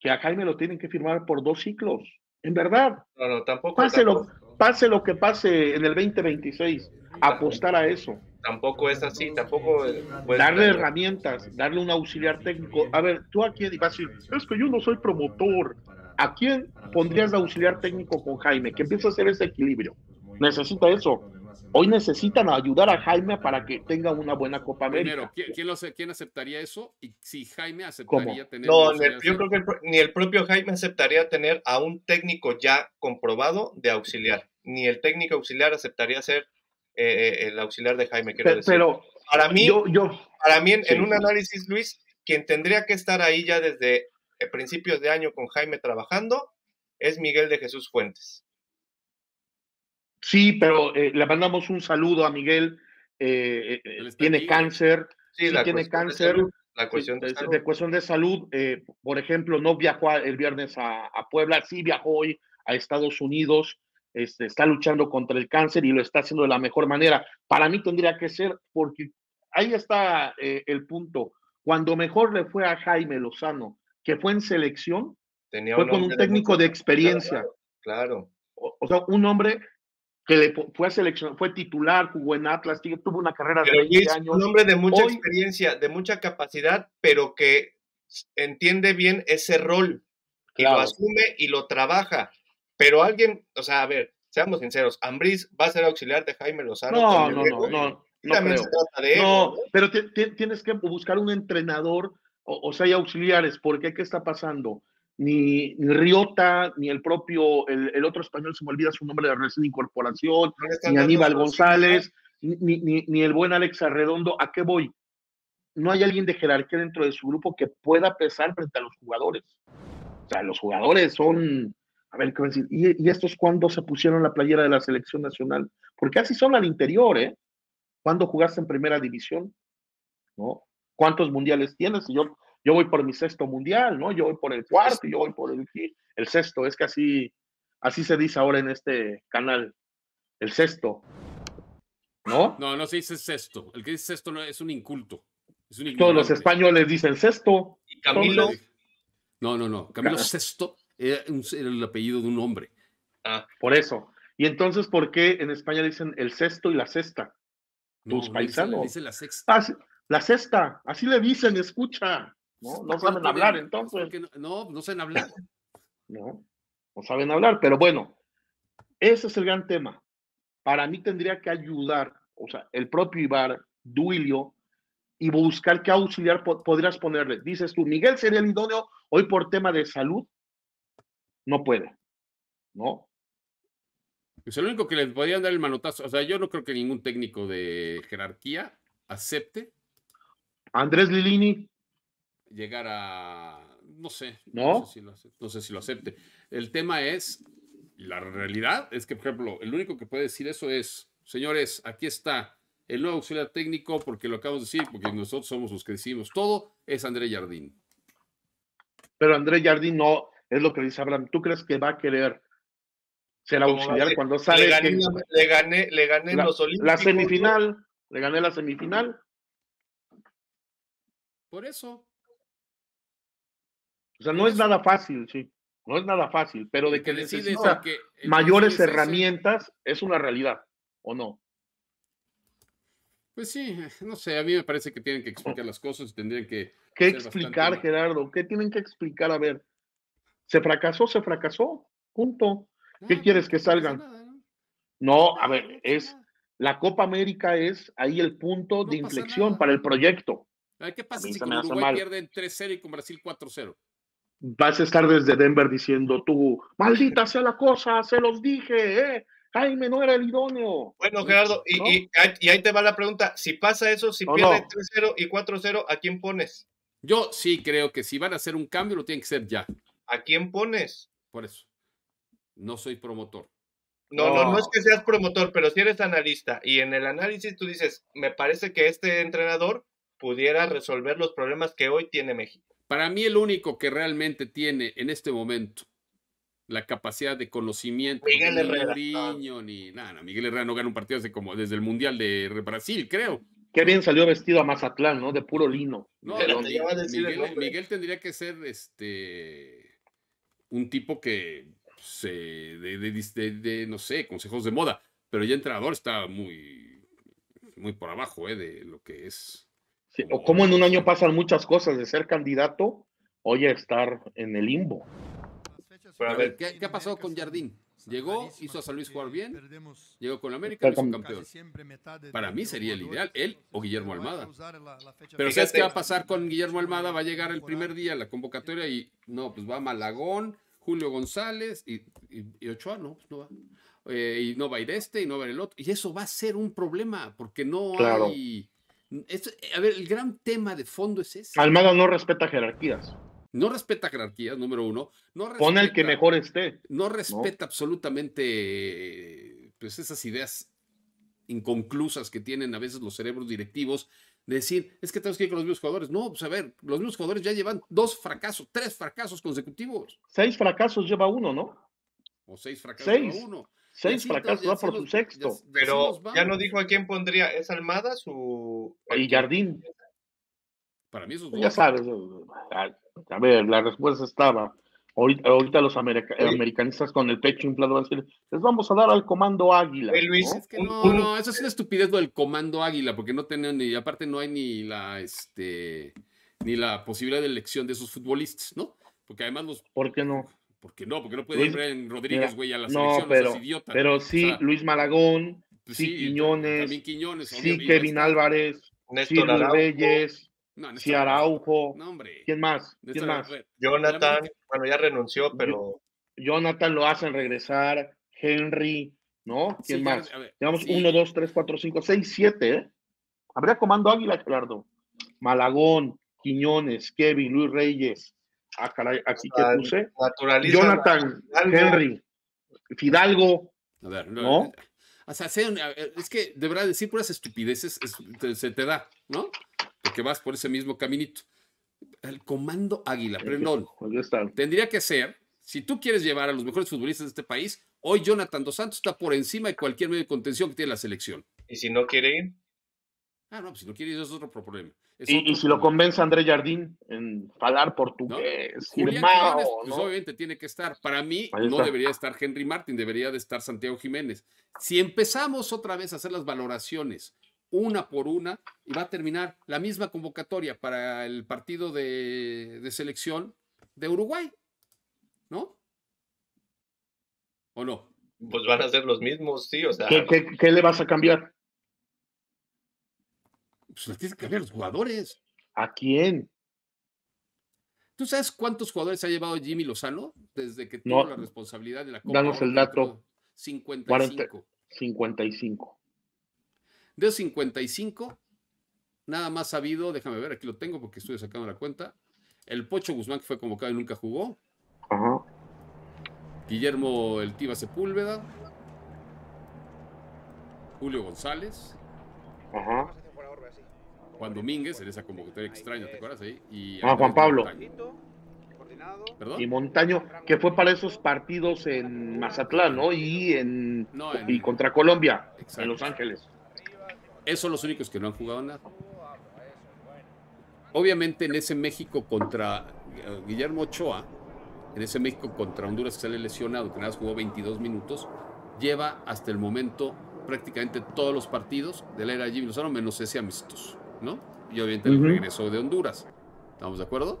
que a Jaime lo tienen que firmar por dos ciclos en verdad No, no, tampoco. pase lo, pase lo que pase en el 2026 apostar a eso tampoco es así, tampoco. eh, pues, darle eh, herramientas, darle un auxiliar técnico. A ver, tú a quién vas a decir, es que yo no soy promotor. ¿A quién pondrías de auxiliar técnico con Jaime? Que empiece a hacer ese equilibrio. Necesita eso. Hoy necesitan ayudar a Jaime para que tenga una buena Copa Primero, América. ¿quién, quién lo quién aceptaría eso? Y si Jaime aceptaría tener. No, el- yo creo que el ni el propio Jaime aceptaría tener a un técnico ya comprobado de auxiliar. Ni el técnico auxiliar aceptaría ser eh, eh, el auxiliar de Jaime, quiero Pe- decir. Pero para mí, yo, yo, para mí en, Sí. en un análisis, Luis, quien tendría que estar ahí ya desde eh, principios de año con Jaime trabajando es Miguel de Jesús Fuentes. sí, pero eh, le mandamos un saludo a Miguel. eh, eh, tiene aquí. cáncer, Sí, Sí, la tiene cuestión de cáncer. salud, la cuestión de de, salud. de cuestión de salud, eh, por ejemplo, no viajó a- el viernes a, a Puebla, sí viajó hoy a Estados Unidos, este, está luchando contra el cáncer y lo está haciendo de la mejor manera. Para mí tendría que ser, porque ahí está eh, el punto. Cuando mejor le fue a Jaime Lozano, que fue en selección, Tenía fue con un de técnico de experiencia. Claro. O, o sea, un hombre que le fue a selección, fue titular, jugó en Atlas, tuvo una carrera de Pero 20 Luis, años. un hombre de mucha Hoy- experiencia, de mucha capacidad, pero que entiende bien ese rol y lo Claro. asume y lo trabaja. Pero alguien, o sea, a ver, seamos sinceros, Ambriz va a ser auxiliar de Jaime Lozano. No, no, el no, no, no también creo. se trata de ego, No, ¿no? pero ti- ti- tienes que buscar un entrenador, o, o sea, hay auxiliares, porque ¿qué está pasando? Ni, ni Riota, ni el propio, el, el otro español, se me olvida su nombre de recién incorporación, No ni Aníbal. González, ni, ni, ni el buen Alex Arredondo. ¿A qué voy? No hay alguien de jerarquía dentro de su grupo que pueda pesar frente a los jugadores. O sea, los jugadores son, a ver, ¿qué voy a decir? ¿Y, y estos cuándo se pusieron la playera de la selección nacional? Porque así son al interior, ¿eh? ¿Cuándo jugaste en primera división? ¿No? ¿Cuántos mundiales tienes? Y Yo, yo voy por mi sexto mundial, ¿no? Yo voy por el cuarto, y yo voy por el, el sexto. Es que así, así se dice ahora en este canal. El sexto. ¿No? No, no se dice sexto. El que dice sexto no, es un inculto. Es un Todos los españoles dicen sexto. Y Camilo, No, no, no. Camilo. Sexto era, un- era el apellido de un hombre. ah, Por eso. Y entonces, ¿por qué en España dicen el sexto y la sexta? No, Tus no, paisanos. Dice, dice la sexta. Ah, la sexta, así le dicen, escucha. No, no saben hablar entonces. No, no, saben hablar. No, no saben hablar, pero bueno, ese es el gran tema. Para mí tendría que ayudar, o sea, el propio Ibar, Duilio, y buscar qué auxiliar po- podrías ponerle. Dices tú, Miguel sería el idóneo, hoy por tema de salud, no puede, ¿no? Pues el único que les podían dar el manotazo, o sea, yo no creo que ningún técnico de jerarquía acepte Andrés Lilini, llegar a, no sé, ¿No? sé si lo acepte, no sé si lo acepte. El tema es, la realidad es que, por ejemplo, el único que puede decir eso es, señores, aquí está el nuevo auxiliar técnico, porque lo acabamos de decir, porque nosotros somos los que decimos todo, es André Jardín. pero Andrés Jardín no, es lo que dice Abraham. ¿Tú crees que va a querer ser auxiliar cuando Le sabe gané, que la- le gané, le gané la, los Olímpicos. la semifinal, le gané la semifinal? Por eso, O sea, no es nada fácil, sí. No es nada fácil, pero de que necesita que- mayores herramientas es una realidad, ¿o no? Pues sí, no sé, a mí me parece que tienen que explicar las cosas y tendrían que... ¿Qué explicar, bastante- Gerardo? ¿Qué tienen que explicar? A ver, se fracasó, se fracasó, punto. ¿Qué Ah, quieres que pues, salgan? nada, ¿no? No, a ver, es la Copa América es ahí el punto No de inflexión para el proyecto. A ver, ¿qué pasa si con Uruguay mal. pierden 3-0 y con Brasil 4-0? Vas a estar desde Denver diciendo tú, maldita sea la cosa, se los dije, ¿eh? Jaime no era el idóneo. Bueno, Gerardo, y, ¿No? y- y ahí te va la pregunta. Si pasa eso, si ¿O pierde no? 3-0 y 4-0, ¿a quién pones? Yo sí creo que si van a hacer un cambio, lo tienen que hacer ya. ¿A quién pones? Por eso. No soy promotor. No, no, no No. es que seas promotor, pero si eres analista y en el análisis tú dices, me parece que este entrenador pudiera resolver los problemas que hoy tiene México. Para mí, el único que realmente tiene en este momento la capacidad de conocimiento, Miguel ni Herrera. Mourinho, ni nada, no, Miguel Herrera no gana un partido desde, como, desde el Mundial de Brasil, creo. Qué bien salió vestido a Mazatlán, ¿no? De puro lino. No, Pero Mi- te iba a decir el Miguel. Miguel tendría que ser este un tipo que se de, de- de- de, no sé, consejos de moda, pero ya entrenador está muy muy por abajo eh, de lo que es. Sí, o como en un año pasan muchas cosas de ser candidato, hoy a estar en el limbo. Pero a ver, ¿qué, qué ha pasado con Jardín? Llegó, hizo a San Luis jugar bien, llegó con la América, hizo con- campeón. Para mí sería el ideal, él o Guillermo Almada. Pero. ¿sabes qué va a pasar con Guillermo Almada? Va a llegar el primer día a la convocatoria y no, pues va Malagón, Julio González y, y- y Ochoa, no, pues no va. Eh, y no va a ir este y no va a ir el otro. Y eso va a ser un problema porque no Claro. hay... esto- a ver, el gran tema de fondo es ese. Almada no respeta jerarquías. No respeta jerarquías, número uno. No Pon el que respeta- mejor esté. no respeta absolutamente eh, pues esas ideas inconclusas que tienen a veces los cerebros directivos de decir, es que tenemos que ir con los mismos jugadores. No, pues a ver, los mismos jugadores ya llevan dos fracasos, tres fracasos consecutivos, Seis fracasos lleva uno, ¿no? o seis fracasos Seis. cada uno. Seis así, fracasos va ya por su sexto. ya- ya se pero ya no dijo a quién pondría. ¿Es Almada su. Y Jardín, Para mí esos ya dos. sabes. A, a ver, la respuesta estaba. Ahorita, ahorita los america- americanistas con el pecho inflado van a decir, les vamos a dar al comando águila. Luis, ¿no? Es que no, no, eso es una estupidez lo del comando águila, porque no tienen ni, aparte no hay ni la, este, ni la posibilidad de elección de esos futbolistas, ¿no? Porque además los, ¿Por qué no? ¿Por qué no? Porque no puede ir Brian Rodríguez, güey, a la no, selección, pero- no idiota. Pero sí, O sea, Luis Malagón, pues sí, Quiñones, también Quiñones, sí, Kevin. Álvarez, sí, Néstor Luis Araujo, Reyes, No, Néstor sí, Araujo. No, hombre. ¿Quién más? ¿Quién Néstor- más? Jonathan, bueno, ya renunció, pero Jonathan lo hacen regresar, Henry, ¿no? ¿Quién sí, ya, más? a ver, Digamos sí, 1, 2, 3, 4, 5, 6, 7, ¿eh? Habría comando águila, Gerardo. Malagón, Quiñones, Kevin, Luis Reyes. Ah, caray, aquí que puse. naturaliza. Jonathan, Fidalgo. Henry, Fidalgo. A ver, no, ¿No? O sea, sean- a ver, es que de verdad decir puras estupideces es- te- se te da, ¿no? Porque vas por ese mismo caminito. El comando águila, está. tendría que ser, si tú quieres llevar a los mejores futbolistas de este país, hoy Jonathan Dos Santos está por encima de cualquier medio de contención que tiene la selección. Y si no quiere ir, Ah, no, pues si no quieres, eso es otro problema. Es Y, otro y si lo convence André Jardín en hablar portugués, Julián firmado, Quiñones, pues ¿no? obviamente tiene que estar. Para mí, no debería estar Henry Martin, debería de estar Santiago Jiménez. Si empezamos otra vez a hacer las valoraciones una por una, y va a terminar la misma convocatoria para el partido de, de selección de Uruguay, ¿no? ¿O no? pues van a ser los mismos, sí, o sea, ¿Qué, qué, qué le vas a cambiar? Pues le tienes que cambiar los jugadores. ¿A quién? ¿Tú sabes cuántos jugadores ha llevado Jimmy Lozano desde que No. tuvo la responsabilidad de la Copa? Danos el dato. entró? 55. 55. De esos 55, nada más sabido, déjame ver, aquí lo tengo porque estoy sacando la cuenta. El Pocho Guzmán, que fue convocado y nunca jugó. Ajá. Guillermo El Tiva Sepúlveda. Julio González. Ajá. Juan Domínguez, en esa convocatoria extraña, ¿te acuerdas ahí? Y Ah, Juan Pablo. Y Montaño, que fue para esos partidos en Mazatlán, ¿no? Y en No, en- y contra Colombia, Exacto. en Los Ángeles. Esos son los únicos que no han jugado nada. Obviamente en ese México contra eh, Guillermo Ochoa, en ese México contra Honduras que sale lesionado, que nada más jugó 22 minutos, lleva hasta el momento prácticamente todos los partidos de la era Jimmy Lozano, menos ese amistoso, ¿no? Y obviamente el Ujú. regreso de Honduras. ¿Estamos de acuerdo?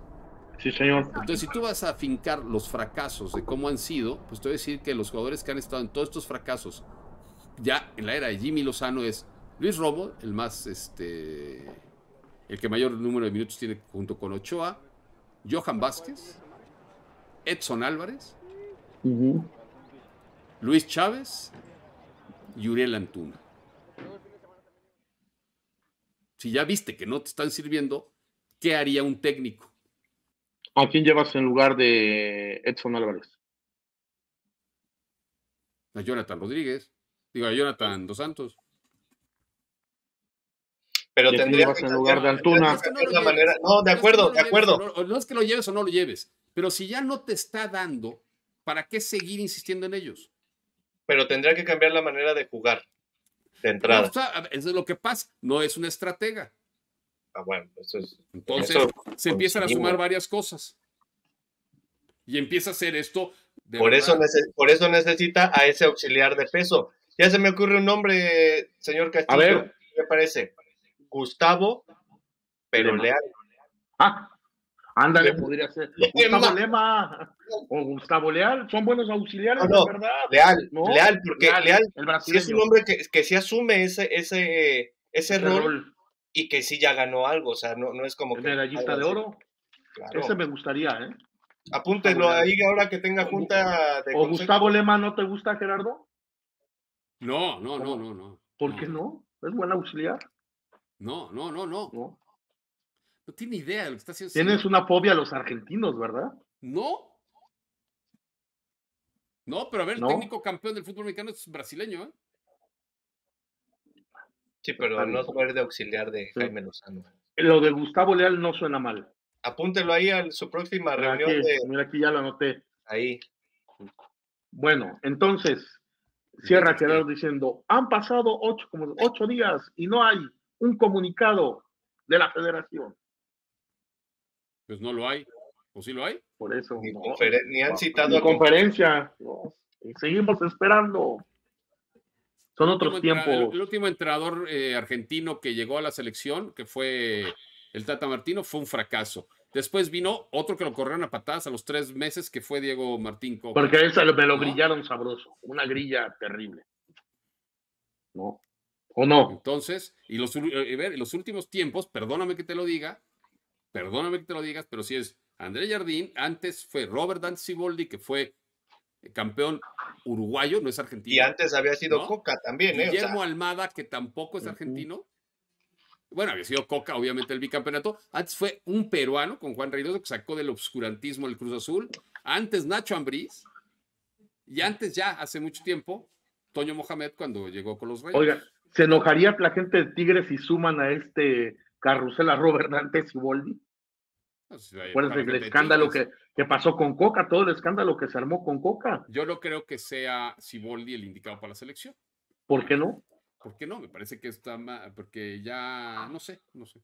Sí, señor. Entonces, si tú vas a afincar los fracasos de cómo han sido, pues te voy a decir que los jugadores que han estado en todos estos fracasos, ya en la era de Jimmy Lozano, es Luis Romo, el más, este, el que mayor número de minutos tiene junto con Ochoa, Johan Vázquez, Edson Álvarez. Luis Chávez y Uriel Antuna. Si ya viste que no te están sirviendo, ¿qué haría un técnico? ¿A quién llevas en lugar de Edson Álvarez? A Jonathan Rodríguez, digo, a Jonathan Dos Santos. Pero ¿Y a quién tendría llevas que en lugar de Antuna? Es que no de acuerdo, de acuerdo. o No, o no es que lo lleves o no lo lleves, pero si ya no te está dando, ¿para qué seguir insistiendo en ellos? Pero tendría que cambiar la manera de jugar de No, entrada. o sea, a ver, eso es lo que pasa, no es una estratega. Ah, bueno, eso es. Entonces Eso se empiezan a sumar varias cosas. Y empieza a hacer esto. de Por eso, verdad. por eso necesita a ese auxiliar de peso. Ya se me ocurre un nombre, señor Castillo. A ver. ¿Qué me parece? Gustavo, pero leal. Ah, ándale, podría ser. Gustavo Lema o Gustavo Leal, son buenos auxiliares, No, verdad. Leal, No, leal, porque Leal, leal, el sí es un hombre que, que sí asume ese, ese, ese Ese rol, rol, y que sí ya ganó algo. O sea, no, no es como el que. medallista de oro. Claro. Ese me gustaría, ¿eh? Apúntenlo ahí ahora que tenga junta de ¿O consejo. Gustavo Lema no te gusta, Gerardo? No, no, no, no, no. ¿Por qué no? Es buen auxiliar, No, no, no, no. ¿No? Tiene idea de lo que está haciendo. Tienes una fobia a los argentinos, ¿verdad? No. No, pero a ver, el ¿No? técnico campeón del fútbol mexicano es brasileño, ¿eh? Sí, pero no es de auxiliar de Jaime Lozano. Lo de Gustavo Leal no suena mal. Apúntelo ahí a su próxima Mira reunión aquí, de mira, aquí ya lo anoté. ahí. Bueno, entonces, cierra Gerardo diciendo, han pasado ocho, como ocho días y no hay un comunicado de la federación. Pues no lo hay. ¿O sí lo hay? Por eso. Ni, no, ni han citado ni a conferencia. no, y seguimos esperando. Son otros tiempos. El, el último entrenador eh, argentino que llegó a la selección, que fue el Tata Martino, fue un fracaso. Después vino otro que lo corrieron a patadas a los tres meses, que fue Diego Martín Coca. Porque eso me lo ¿No? grillaron sabroso. Una grilla terrible. ¿No? ¿O no? Entonces, y los, ul- eh, y los últimos tiempos, perdóname que te lo diga, perdóname que te lo digas, pero si es André Jardín, antes fue Robert Dante Siboldi, que fue campeón uruguayo, no es argentino. Y antes había sido ¿No? Coca también, ¿eh? O sea, Guillermo Almada, que tampoco es argentino. Bueno, había sido Coca, obviamente, el bicampeonato. Antes fue un peruano con Juan Reynoso que sacó del obscurantismo el Cruz Azul. Antes Nacho Ambriz. Y antes ya, hace mucho tiempo, Toño Mohamed cuando llegó con los Reyes. Oiga, ¿se enojaría la gente de Tigres si suman a este carrusel a Robert Dantes y Boldi? Pues, eh, Acuérdense del escándalo que, que pasó con Coca, todo el escándalo que se armó con Coca. Yo no creo que sea Siboldi el indicado para la selección. ¿Por qué no? ¿Por qué no? Me parece que está mal, porque ya, no sé, no sé.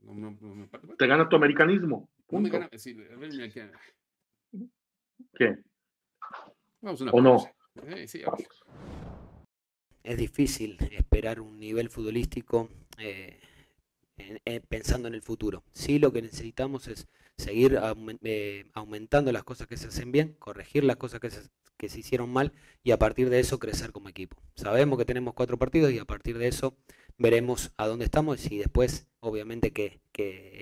No, no- no me parece- Te gana tu americanismo. no me Punto. gana- a ver, mira, ¿Qué? Vamos a una ¿O no? Eh, sí, vamos. es difícil esperar un nivel futbolístico eh, pensando en el futuro. Sí, lo que necesitamos es seguir eh, aumentando las cosas que se hacen bien, corregir las cosas que se, que se hicieron mal y a partir de eso crecer como equipo. Sabemos que tenemos cuatro partidos y a partir de eso veremos a dónde estamos y después obviamente que,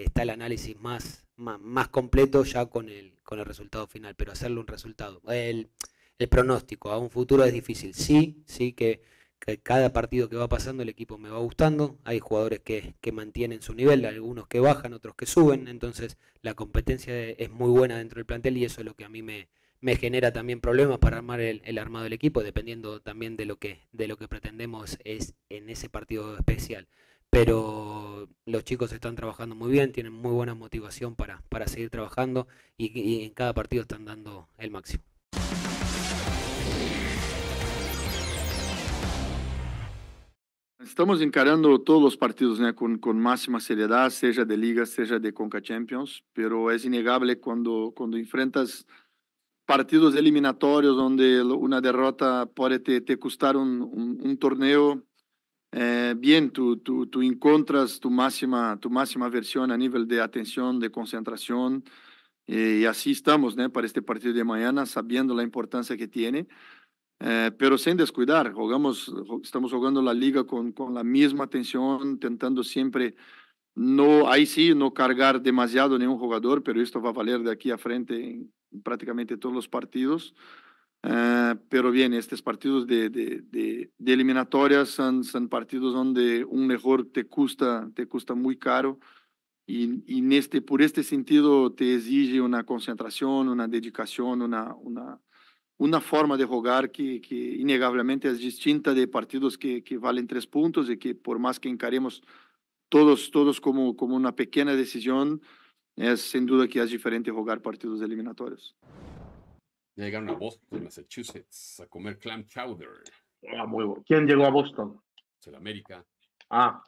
está el análisis más, más, más completo ya con el, con el resultado final, pero hacerle un resultado. El, el pronóstico a un futuro es difícil. Sí, sí que, que cada partido que va pasando el equipo me va gustando. Hay jugadores que, que mantienen su nivel, algunos que bajan, otros que suben. Entonces la competencia es muy buena dentro del plantel y eso es lo que a mí me, me genera también problemas para armar el, el armado del equipo, dependiendo también de lo que, de lo que pretendemos es en ese partido especial. Pero los chicos están trabajando muy bien, tienen muy buena motivación para, para seguir trabajando y, y en cada partido están dando el máximo. Estamos encarando todos os partidos né, com, com máxima seriedade, seja de Liga, seja de Conca Champions, pero é inegável quando, quando enfrentas partidos eliminatórios onde uma derrota pode te, te custar um, um, um torneio, eh, bem, tu, tu, tu encontras tu máxima, tu máxima versão a nível de atenção, de concentração, e, e assim estamos né, para este partido de amanhã, sabendo a importância que tem. Eh, pero sin descuidar, jugamos, estamos jugando la liga con, con la misma atención, intentando siempre, no, ahí sí, no cargar demasiado ningún jugador, pero esto va a valer de aquí a frente en prácticamente todos los partidos. Eh, pero bien, estos partidos de, de, de, de eliminatorias son, son, partidos donde un mejor te cuesta, te cuesta muy caro. Y, y en este, por este sentido te exige una concentración, una dedicación, una, una, uma forma de jogar que, que inegavelmente é distinta de partidos que, que valem três pontos e que por mais que encaremos todos todos como como uma pequena decisão é sem dúvida que é diferente jogar partidos eliminatórios. Ya llegaron a Boston, Massachusetts, a comer clam chowder. Ah, muy bueno. ¿Quién llegó a Boston? El América. Ah.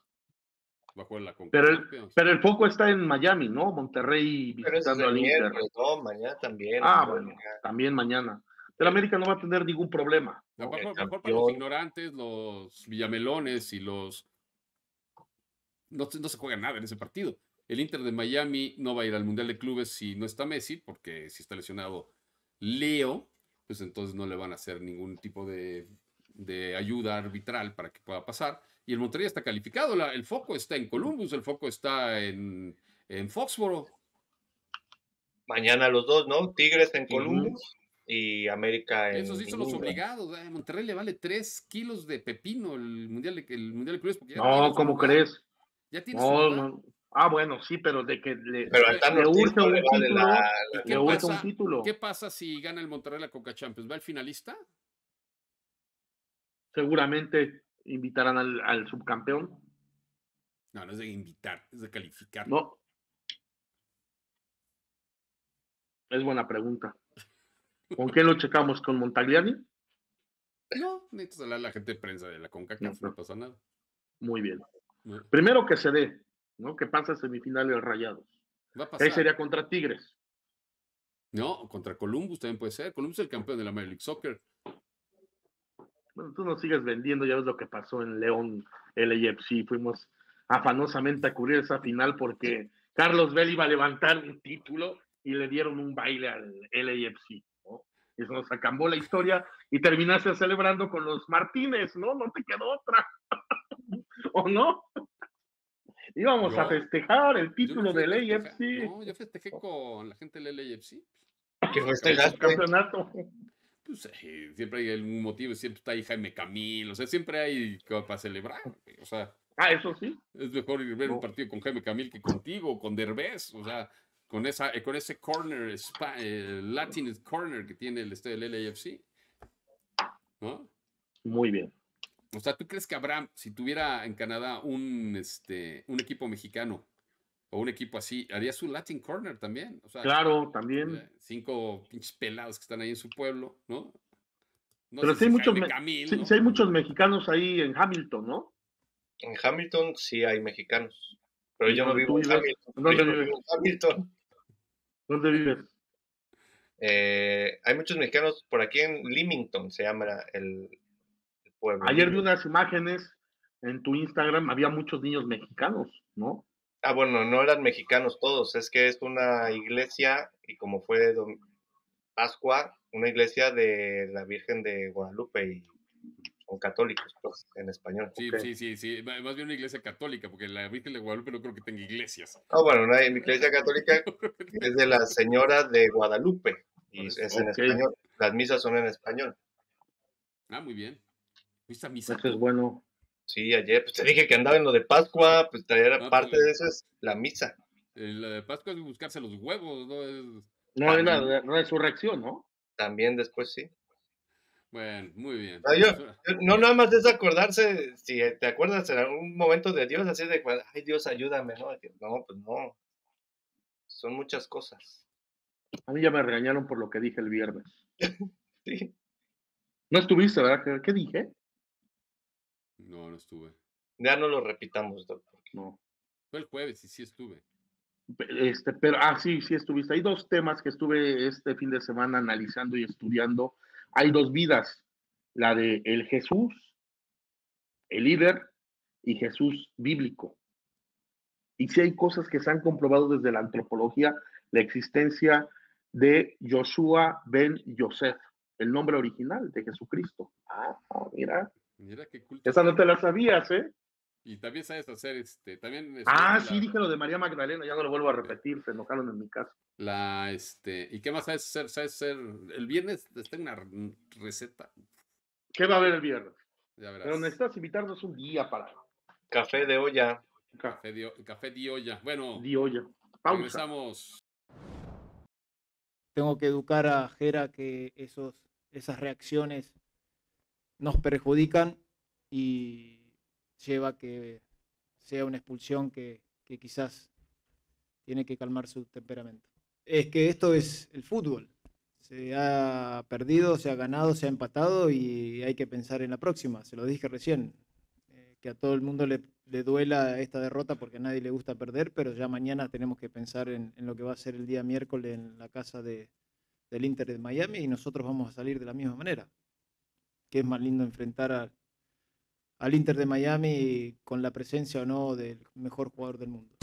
Va a jugar la Pero el, pero el foco está en Miami, ¿no? Monterrey es visitando el al Inter. miércoles, no, mañana también. Ah, ¿no? bueno, también mañana. El América no va a tener ningún problema. A lo el mejor, mejor para los ignorantes, los villamelones y los... No, se- no se juega nada en ese partido. El Inter de Miami no va a ir al Mundial de Clubes si no está Messi, porque si está lesionado Leo, pues entonces no le van a hacer ningún tipo de, de ayuda arbitral para que pueda pasar. Y el Monterrey está calificado, la- el foco está en Columbus, el foco está en, en Foxboro. Mañana los dos, ¿no? Tigres en. Columbus y América en. Esos sí son los obligados. A Monterrey le vale 3 kilos de pepino el Mundial de, el mundial de Clubes. Porque ya No, ¿cómo lugar. crees? Ya tiene su No. Ah, bueno, sí, pero de que le, Pero al le Ortiz urge un le vale título, la- ¿Y la- qué le un título. ¿Qué pasa si gana el Monterrey la Coca Champions? ¿Va el finalista? Seguramente invitarán al, al subcampeón. No, no es de invitar, es de calificar. No. Es buena pregunta. ¿Con quién lo checamos? ¿Con Montagliani? No, necesitas hablar a la gente de prensa de la CONCACAF, No, no pasa nada. Muy bien. No, Primero que se dé, ¿no? Que pasa semifinales rayados. Va a Ahí pasar. sería contra Tigres. No, contra Columbus también puede ser. Columbus es el campeón de la Major League Soccer. Bueno, tú nos sigues vendiendo, ya ves lo que pasó en León LAFC. Fuimos afanosamente a cubrir esa final porque Carlos Bell iba a levantar un título y le dieron un baile al LAFC. ¿No? Y se nos acabó la historia y terminaste celebrando con los Martínez, ¿no? No te quedó otra. ¿O no? Íbamos a Yo- festejar el título a del AFC. No, yo festejé con la gente del LAFC. ¿Qué el festejaste? campeonato. Pues eh, siempre hay algún motivo, siempre está ahí Jaime Camil, o sea, siempre hay para celebrar. O sea, Ah, eso sí. es mejor ir a ver un No. partido con Jaime Camil que contigo, con Derbez, o sea, con, esa, eh, con ese corner, spa- eh, Latin corner que tiene el este del LAFC. ¿No? Muy bien. O sea, ¿tú crees que Abraham, si tuviera en Canadá un, este, un equipo mexicano o un equipo así, haría su Latin corner también? O sea, Claro, también. cinco pinches pelados que están ahí en su pueblo, ¿no? No Pero sé sí hay si muchos Camil, Sí, ¿no? sí hay muchos mexicanos ahí en Hamilton, ¿no? En Hamilton sí hay mexicanos. Pero yo no ¿Dónde vivo en? Hamilton. ¿Dónde yo no vivo en Hamilton. ¿Dónde vives? Eh, hay muchos mexicanos por aquí en Leamington, se llama el, el pueblo. Ayer vi unas imágenes en tu Instagram, había muchos niños mexicanos, ¿no? Ah, bueno, no eran mexicanos todos, es que es una iglesia, y como fue Pascua, una iglesia de la Virgen de Guadalupe y son católicos, pues, en español. Sí, sí, sí, sí. Más bien una iglesia católica, porque la Virgen de Guadalupe no creo que tenga iglesias. Ah, bueno, una iglesia católica es de la Señora de Guadalupe y es en español. las misas son en español. Ah, muy bien. ¿Viste a misa? Eso es bueno. Sí, ayer, pues te dije que andaba en lo de Pascua, pues era Ah, parte pues. de eso es la misa. El de Pascua es buscarse los huevos, ¿no? Es- No, es la resurrección, ¿no? También después sí. Bueno, muy bien. Ah, yo- Yo- No nada más es acordarse, si te acuerdas en algún momento de Dios, así de, cuando, ay Dios, ayúdame, ¿no? No, pues no. Son muchas cosas. A mí ya me regañaron por lo que dije el viernes. Sí. No estuviste, ¿verdad? ¿Qué, qué dije? No, no estuve. Ya no lo repitamos, doctor. No. Fue el jueves y sí estuve. Este, pero, ah, sí, sí estuviste. Hay dos temas que estuve este fin de semana analizando y estudiando. Hay dos vidas, la de el Jesús, el líder, y Jesús bíblico. Y sí hay cosas que se han comprobado desde la antropología, la existencia de Joshua ben Yosef, el nombre original de Jesucristo. Ah, mira, Mira qué culto. esa no te la sabías, ¿eh? Y también sabes hacer este, también Ah, sí, dije lo de María Magdalena, ya no lo vuelvo a repetir, se enojaron en mi casa. La, este, ¿y qué más sabes hacer? ¿Sabes hacer? El viernes está en una receta. ¿Qué va a haber el viernes? Ya verás. Pero necesitas invitarnos un día para Café de olla. Café de, café de olla. Bueno, de olla. Pausa. regresamos. tengo que educar a Jera que esos, esas reacciones nos perjudican y lleva que sea una expulsión que, quizás tiene que calmar su temperamento. Es que esto es el fútbol. Se ha perdido, se ha ganado, se ha empatado y hay que pensar en la próxima. Se lo dije recién. eh, que a todo el mundo le, duela esta derrota porque a nadie le gusta perder, pero ya mañana tenemos que pensar en, en lo que va a ser el día miércoles en la casa de, del Inter de Miami y nosotros vamos a salir de la misma manera. Que es más lindo enfrentar a- al Inter de Miami con la presencia o no del mejor jugador del mundo.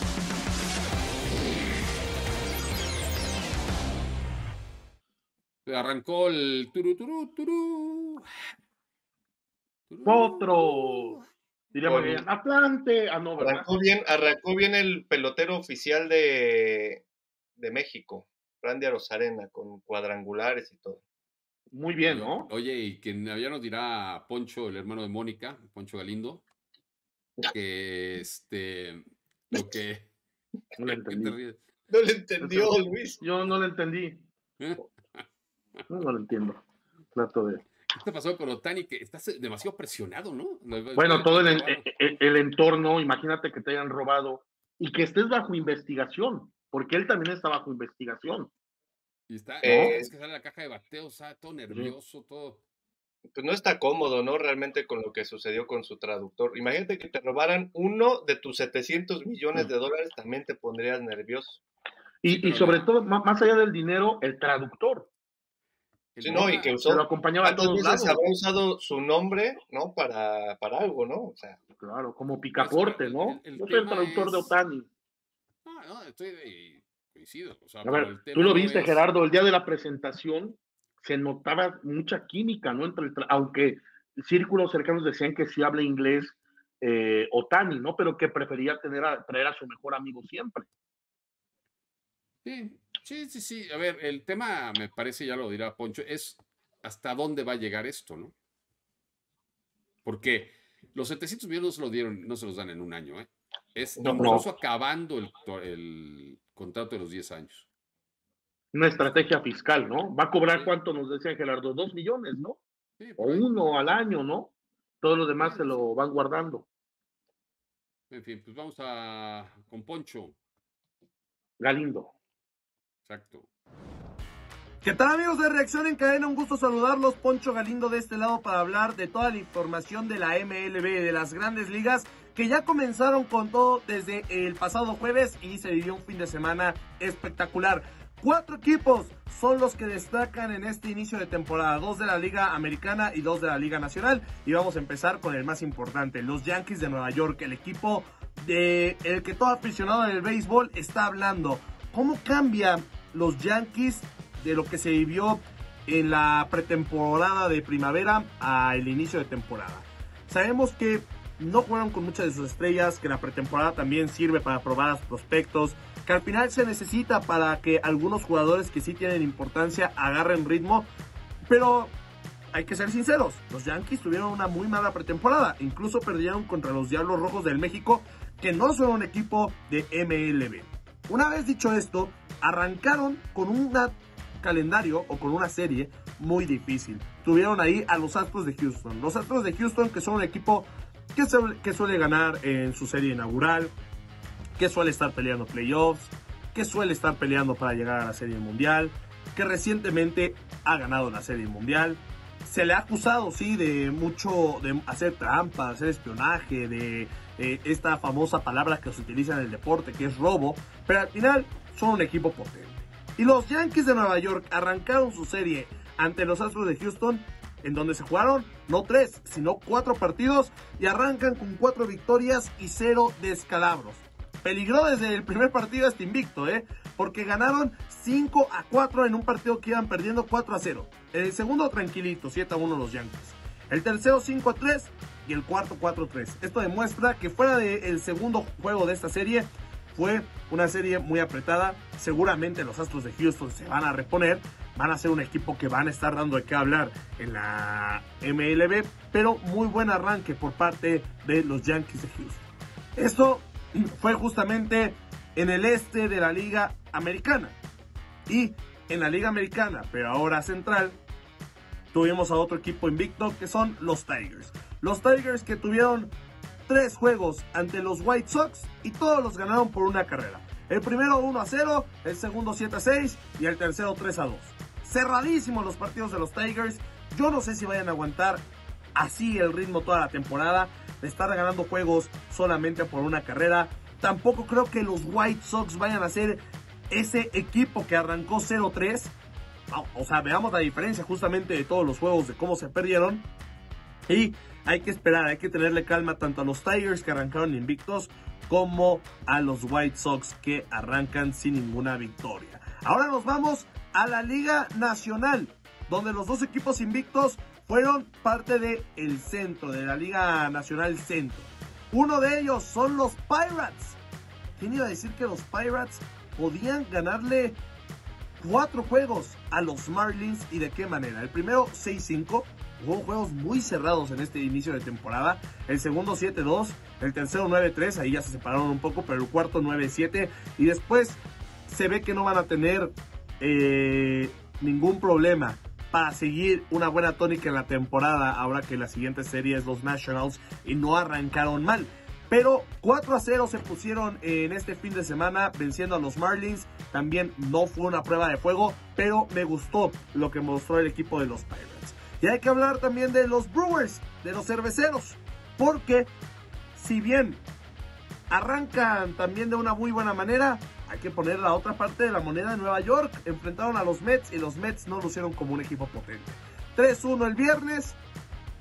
Arrancó el turu turu turu. Turú. Potro. Diríamos bien, Atlante. Ah, no, ¿verdad? Arrancó bien, arrancó bien el pelotero oficial de, de México, Randy Arozarena, con cuadrangulares y todo. Muy bien, ¿no? Oye, y quien ya nos dirá Poncho, el hermano de Mónica, Poncho Galindo, que este, lo que... No le ¿qué te entendí. No le entendió, Luis. Yo no lo entendí. ¿Eh? No, no lo entiendo. Trato de. ¿Qué te pasó con Otani? Que estás demasiado presionado, ¿no? Bueno, todo el, Claro. el- el entorno, imagínate que te hayan robado y que estés bajo investigación, porque él también está bajo investigación. Y está, Eh, es que sale la caja de bateo, está todo nervioso, todo. Pues no está cómodo, ¿no? Realmente con lo que sucedió con su traductor. Imagínate que te robaran uno de tus 700 millones de dólares, también te pondrías nervioso. Y, y sobre todo, má- más allá del dinero, el traductor. Sí, no, y que Se lo usó. acompañaba a ¿Cuántas todos lados. habrá usado su nombre, ¿no? Para, para algo, ¿no? O sea, Claro, como picaporte, ¿no? el- el Yo soy el traductor de Otani. Ah, no, estoy de- coincido. O sea, A ver, tú lo viste, es- Gerardo, el día de la presentación se notaba mucha química, ¿no? Entre el aunque círculos cercanos decían que sí habla inglés eh, Otani, ¿no? Pero que prefería tener a, traer a su mejor amigo siempre. Sí, sí, sí, sí. A ver, el tema, me parece, ya lo dirá Poncho, es hasta dónde va a llegar esto, ¿no? Porque los 700 millones no se, lo dieron, no se los dan en un año, ¿eh? Es No, incluso acabando el contrato de los 10 años. Una estrategia fiscal, ¿no? Va a cobrar Sí. cuánto nos decía Gerardo, dos millones, ¿no? Sí, O uno al año, ¿no? Todo lo demás Sí, se lo van guardando. En fin, pues vamos a con Poncho. Galindo. Exacto. ¿Qué tal amigos de Reacción en Cadena? Un gusto saludarlos. Poncho Galindo de este lado para hablar de toda la información de la MLB, de las grandes ligas, que ya comenzaron con todo desde el pasado jueves y se vivió un fin de semana espectacular. Cuatro equipos son los que destacan en este inicio de temporada, dos de la Liga Americana y dos de la Liga Nacional. Y vamos a empezar con el más importante, los Yankees de Nueva York, el equipo de el que todo aficionado del béisbol está hablando. ¿Cómo cambia los Yankees de lo que se vivió en la pretemporada de primavera al inicio de temporada? Sabemos que no jugaron con muchas de sus estrellas, que la pretemporada también sirve para probar a sus prospectos, que al final se necesita para que algunos jugadores que sí tienen importancia agarren ritmo. Pero hay que ser sinceros, los Yankees tuvieron una muy mala pretemporada, incluso perdieron contra los Diablos Rojos del México, que no son un equipo de MLB. Una vez dicho esto, arrancaron con un calendario o con una serie muy difícil. Tuvieron ahí a los Astros de Houston. Los Astros de Houston que son un equipo que, suele ganar en su serie inaugural, que suele estar peleando playoffs, que suele estar peleando para llegar a la serie mundial, que recientemente ha ganado la serie mundial. Se le ha acusado, sí, de mucho, de hacer trampa, hacer espionaje, de eh, esta famosa palabra que se utiliza en el deporte, que es robo, pero al final son un equipo potente. Y los Yankees de Nueva York arrancaron su serie ante los Astros de Houston, en donde se jugaron no tres, sino cuatro partidos y arrancan con cuatro victorias y cero descalabros. Peligró desde el primer partido este invicto, ¿eh? Porque ganaron 5 a 4 en un partido que iban perdiendo 4 a 0. En el segundo tranquilito, 7 a 1 los Yankees. El tercero 5 a 3 y el cuarto 4 a 3. Esto demuestra que fuera del segundo juego de esta serie, fue una serie muy apretada. Seguramente los Astros de Houston se van a reponer. Van a ser un equipo que van a estar dando de qué hablar en la MLB. Pero muy buen arranque por parte de los Yankees de Houston. Esto fue justamente en el este de la Liga Americana. Y en la Liga Americana, pero ahora central, tuvimos a otro equipo invicto que son los Tigers. Los Tigers que tuvieron tres juegos ante los White Sox y todos los ganaron por una carrera. El primero 1 a 0, el segundo 7 a 6 y el tercero 3 a 2. Cerradísimos los partidos de los Tigers. Yo no sé si vayan a aguantar así el ritmo toda la temporada de estar ganando juegos solamente por una carrera. Tampoco creo que los White Sox vayan a ser ese equipo que arrancó 0-3. O sea, veamos la diferencia justamente de todos los juegos, de cómo se perdieron. Y hay que esperar, hay que tenerle calma tanto a los Tigers que arrancaron invictos como a los White Sox que arrancan sin ninguna victoria. Ahora nos vamos a la Liga Nacional, donde los dos equipos invictos fueron parte del el centro, de la Liga Nacional Centro. Uno de ellos son los Pirates. ¿Quién iba a decir que los Pirates podían ganarle cuatro juegos a los Marlins y de qué manera? El primero 6-5, Hubo juegos muy cerrados en este inicio de temporada. El segundo 7-2, el tercero 9-3, ahí ya se separaron un poco, pero el cuarto 9-7. Y después se ve que no van a tener eh, ningún problema para seguir una buena tónica en la temporada, ahora que la siguiente serie es los Nationals y no arrancaron mal. Pero 4 a 0 se pusieron en este fin de semana venciendo a los Marlins. También no fue una prueba de fuego, pero me gustó lo que mostró el equipo de los Pirates. Y hay que hablar también de los Brewers, de los cerveceros, porque si bien arrancan también de una muy buena manera, hay que poner la otra parte de la moneda de Nueva York. Enfrentaron a los Mets y los Mets no lucieron como un equipo potente. 3-1 el viernes,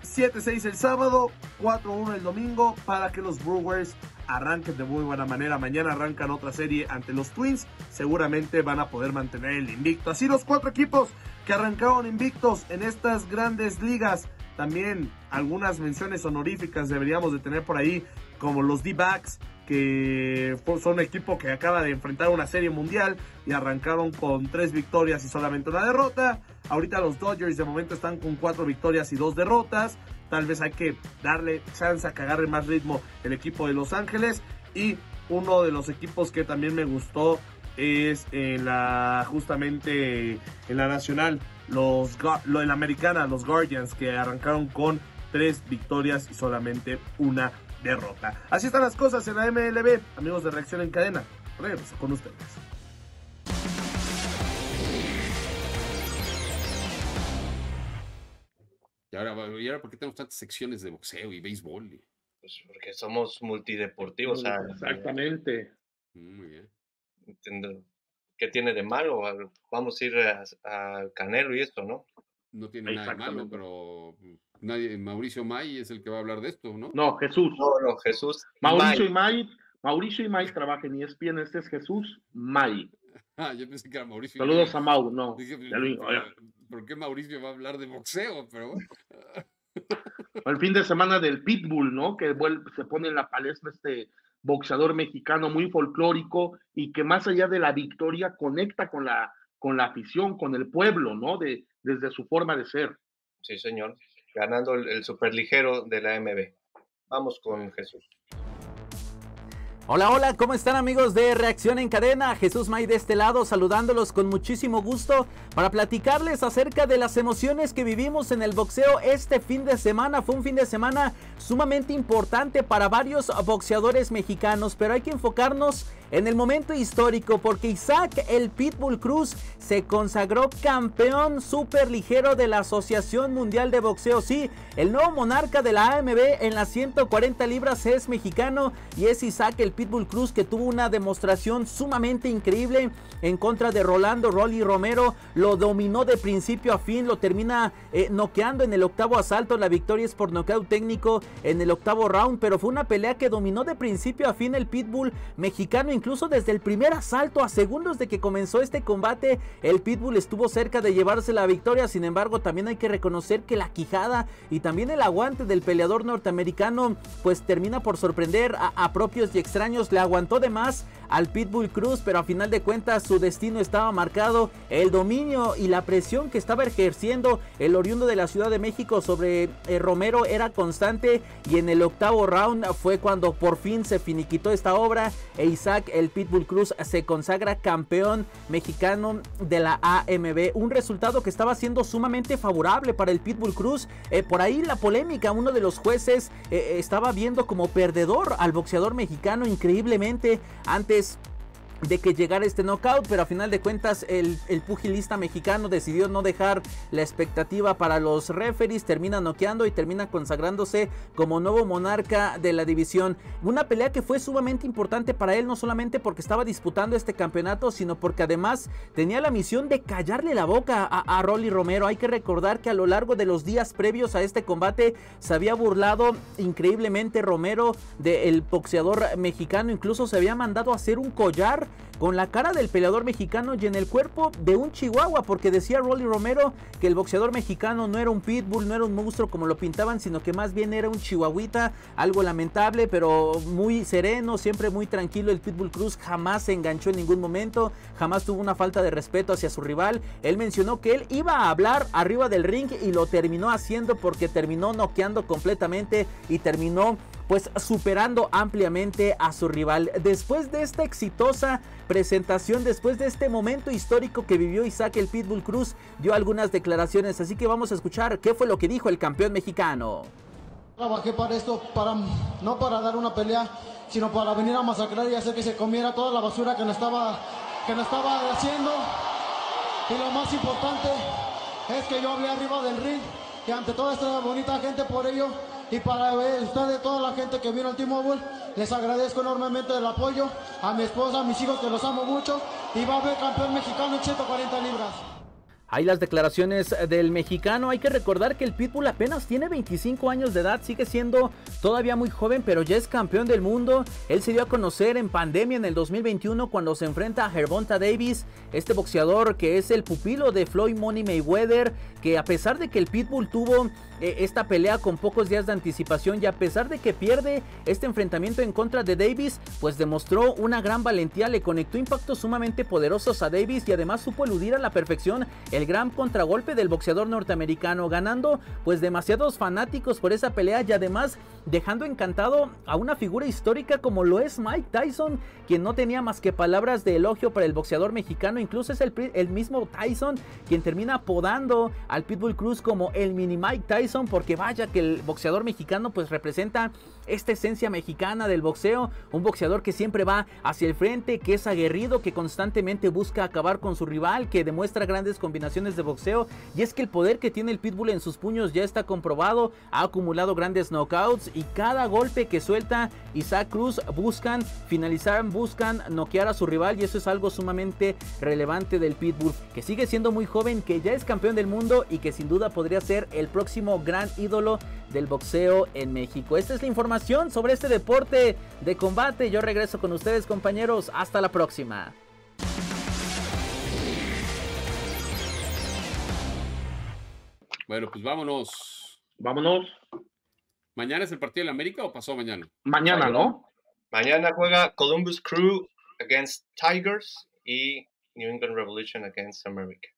7-6 el sábado, 4-1 el domingo para que los Brewers arranquen de muy buena manera. Mañana arrancan otra serie ante los Twins. Seguramente van a poder mantener el invicto. Así los cuatro equipos que arrancaron invictos en estas grandes ligas. También algunas menciones honoríficas deberíamos de tener por ahí, como los D-Backs, que son un equipo que acaba de enfrentar una serie mundial y arrancaron con tres victorias y solamente una derrota. Ahorita los Dodgers de momento están con cuatro victorias y dos derrotas. Tal vez hay que darle chance a que agarre más ritmo el equipo de Los Ángeles. Y uno de los equipos que también me gustó es en la justamente en la nacional los lo, en la americana los Guardians que arrancaron con tres victorias y solamente una derrota. Así están las cosas en la MLB, amigos de Reacción en Cadena. Regreso con ustedes. Y ahora, ¿y ahora por qué tenemos tantas secciones de boxeo y béisbol? Pues porque somos multideportivos. Exactamente. Muy bien. ¿Qué tiene de malo? Vamos a ir al Canelo y esto, ¿no? No tiene nada de malo, pero nadie, Mauricio May es el que va a hablar de esto, ¿no? No, Jesús. No, no, Jesús. Mauricio y May. Mauricio y May trabajan en ESPN, este es Jesús May. Ah, yo pensé que era Mauricio. Saludos a Mau, no. Dije, ¿Por qué Mauricio va a hablar de boxeo? Pero El fin de semana del Pitbull, ¿no? Que se pone en la palestra este boxeador mexicano muy folclórico y que más allá de la victoria conecta con la, con la afición, con el pueblo, ¿no? De, desde su forma de ser. Sí, señor. Ganando el, el superligero de la MB. Vamos con Jesús. Hola, hola, ¿cómo están amigos de Reacción en Cadena? Jesús May de este lado saludándolos con muchísimo gusto para platicarles acerca de las emociones que vivimos en el boxeo este fin de semana. Fue un fin de semana sumamente importante para varios boxeadores mexicanos, pero hay que enfocarnos en el momento histórico porque Isaac el Pitbull Cruz se consagró campeón super ligero de la Asociación Mundial de Boxeo. Sí, el nuevo monarca de la AMB en las 140 libras es mexicano y es Isaac el Pitbull Cruz que tuvo una demostración sumamente increíble en contra de Rolando Rolly Romero. Lo dominó de principio a fin, lo termina eh, noqueando en el octavo asalto. La victoria es por nocaut técnico en el octavo round, pero fue una pelea que dominó de principio a fin el Pitbull mexicano incluso desde el primer asalto a segundos de que comenzó este combate, el Pitbull estuvo cerca de llevarse la victoria, sin embargo también hay que reconocer que la quijada y también el aguante del peleador norteamericano pues termina por sorprender a, propios y extraños, le aguantó de más al Pitbull Cruz, pero a final de cuentas su destino estaba marcado, el dominio y la presión que estaba ejerciendo el oriundo de la Ciudad de México sobre eh, Romero era constante. Y en el octavo round fue cuando por fin se finiquitó esta obra e Isaac el Pitbull Cruz se consagra campeón mexicano de la AMB, un resultado que estaba siendo sumamente favorable para el Pitbull Cruz, eh, por ahí la polémica, uno de los jueces eh, estaba viendo como perdedor al boxeador mexicano increíblemente. Antes de que llegara este knockout, pero a final de cuentas el, el, pugilista mexicano decidió no dejar la expectativa para los referees, termina noqueando y termina consagrándose como nuevo monarca de la división. Una pelea que fue sumamente importante para él, no solamente porque estaba disputando este campeonato, sino porque además tenía la misión de callarle la boca a, a Rolly Romero. Hay que recordar que a lo largo de los días previos a este combate se había burlado increíblemente Romero del boxeador mexicano, incluso se había mandado a hacer un collar con la cara del peleador mexicano y en el cuerpo de un chihuahua, porque decía Rolly Romero que el boxeador mexicano no era un pitbull, no era un monstruo como lo pintaban, sino que más bien era un chihuahuita, algo lamentable, pero muy sereno, siempre muy tranquilo. El Pitbull Cruz jamás se enganchó en ningún momento, jamás tuvo una falta de respeto hacia su rival. Él mencionó que él iba a hablar arriba del ring y lo terminó haciendo porque terminó noqueando completamente y terminó pues superando ampliamente a su rival. Después de esta exitosa presentación, después de este momento histórico que vivió Isaac el Pitbull Cruz, dio algunas declaraciones, así que vamos a escuchar qué fue lo que dijo el campeón mexicano. Trabajé para esto, para, no para dar una pelea, sino para venir a masacrar y hacer que se comiera toda la basura que nos estaba, que nos estaba haciendo. Y lo más importante es que yo hablé arriba del ring y ante toda esta bonita gente por ello y para ustedes, toda la gente que vino al T-Mobile, les agradezco enormemente el apoyo. A mi esposa, a mis hijos que los amo mucho. Y va a haber campeón mexicano en 140 libras. Hay las declaraciones del mexicano. Hay que recordar que el Pitbull apenas tiene 25 años de edad, sigue siendo todavía muy joven, pero ya es campeón del mundo. Él se dio a conocer en pandemia en el 2021 cuando se enfrenta a Gervonta Davis, este boxeador que es el pupilo de Floyd Money Mayweather, que a pesar de que el Pitbull tuvo eh, esta pelea con pocos días de anticipación y a pesar de que pierde este enfrentamiento en contra de Davis, pues demostró una gran valentía, le conectó impactos sumamente poderosos a Davis y además supo eludir a la perfección el gran contragolpe del boxeador norteamericano, ganando pues demasiados fanáticos por esa pelea y además dejando encantado a una figura histórica como lo es Mike Tyson, quien no tenía más que palabras de elogio para el boxeador mexicano, incluso es el, el mismo Tyson quien termina apodando al Pitbull Cruz como el mini Mike Tyson, porque vaya que el boxeador mexicano pues representa esta esencia mexicana del boxeo, un boxeador que siempre va hacia el frente, que es aguerrido, que constantemente busca acabar con su rival, que demuestra grandes combinaciones de boxeo, y es que el poder que tiene el Pitbull en sus puños ya está comprobado, ha acumulado grandes knockouts y cada golpe que suelta Isaac Cruz buscan finalizar, buscan noquear a su rival y eso es algo sumamente relevante del Pitbull, que sigue siendo muy joven, que ya es campeón del mundo y que sin duda podría ser el próximo gran ídolo del boxeo en México. Esta es la información sobre este deporte de combate. Yo regreso con ustedes compañeros. Hasta la próxima. Bueno, pues vámonos. Vámonos. ¿Mañana es el partido de la América o pasó mañana? Mañana, ¿no? Mañana juega Columbus Crew against Tigers y New England Revolution against America.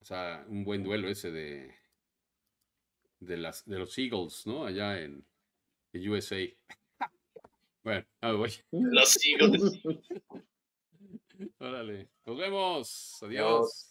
O sea, un buen duelo ese de, de, las, de los Eagles, ¿no? Allá en, en USA. Bueno, ah, voy. Los Eagles. Órale. Nos vemos. Adiós.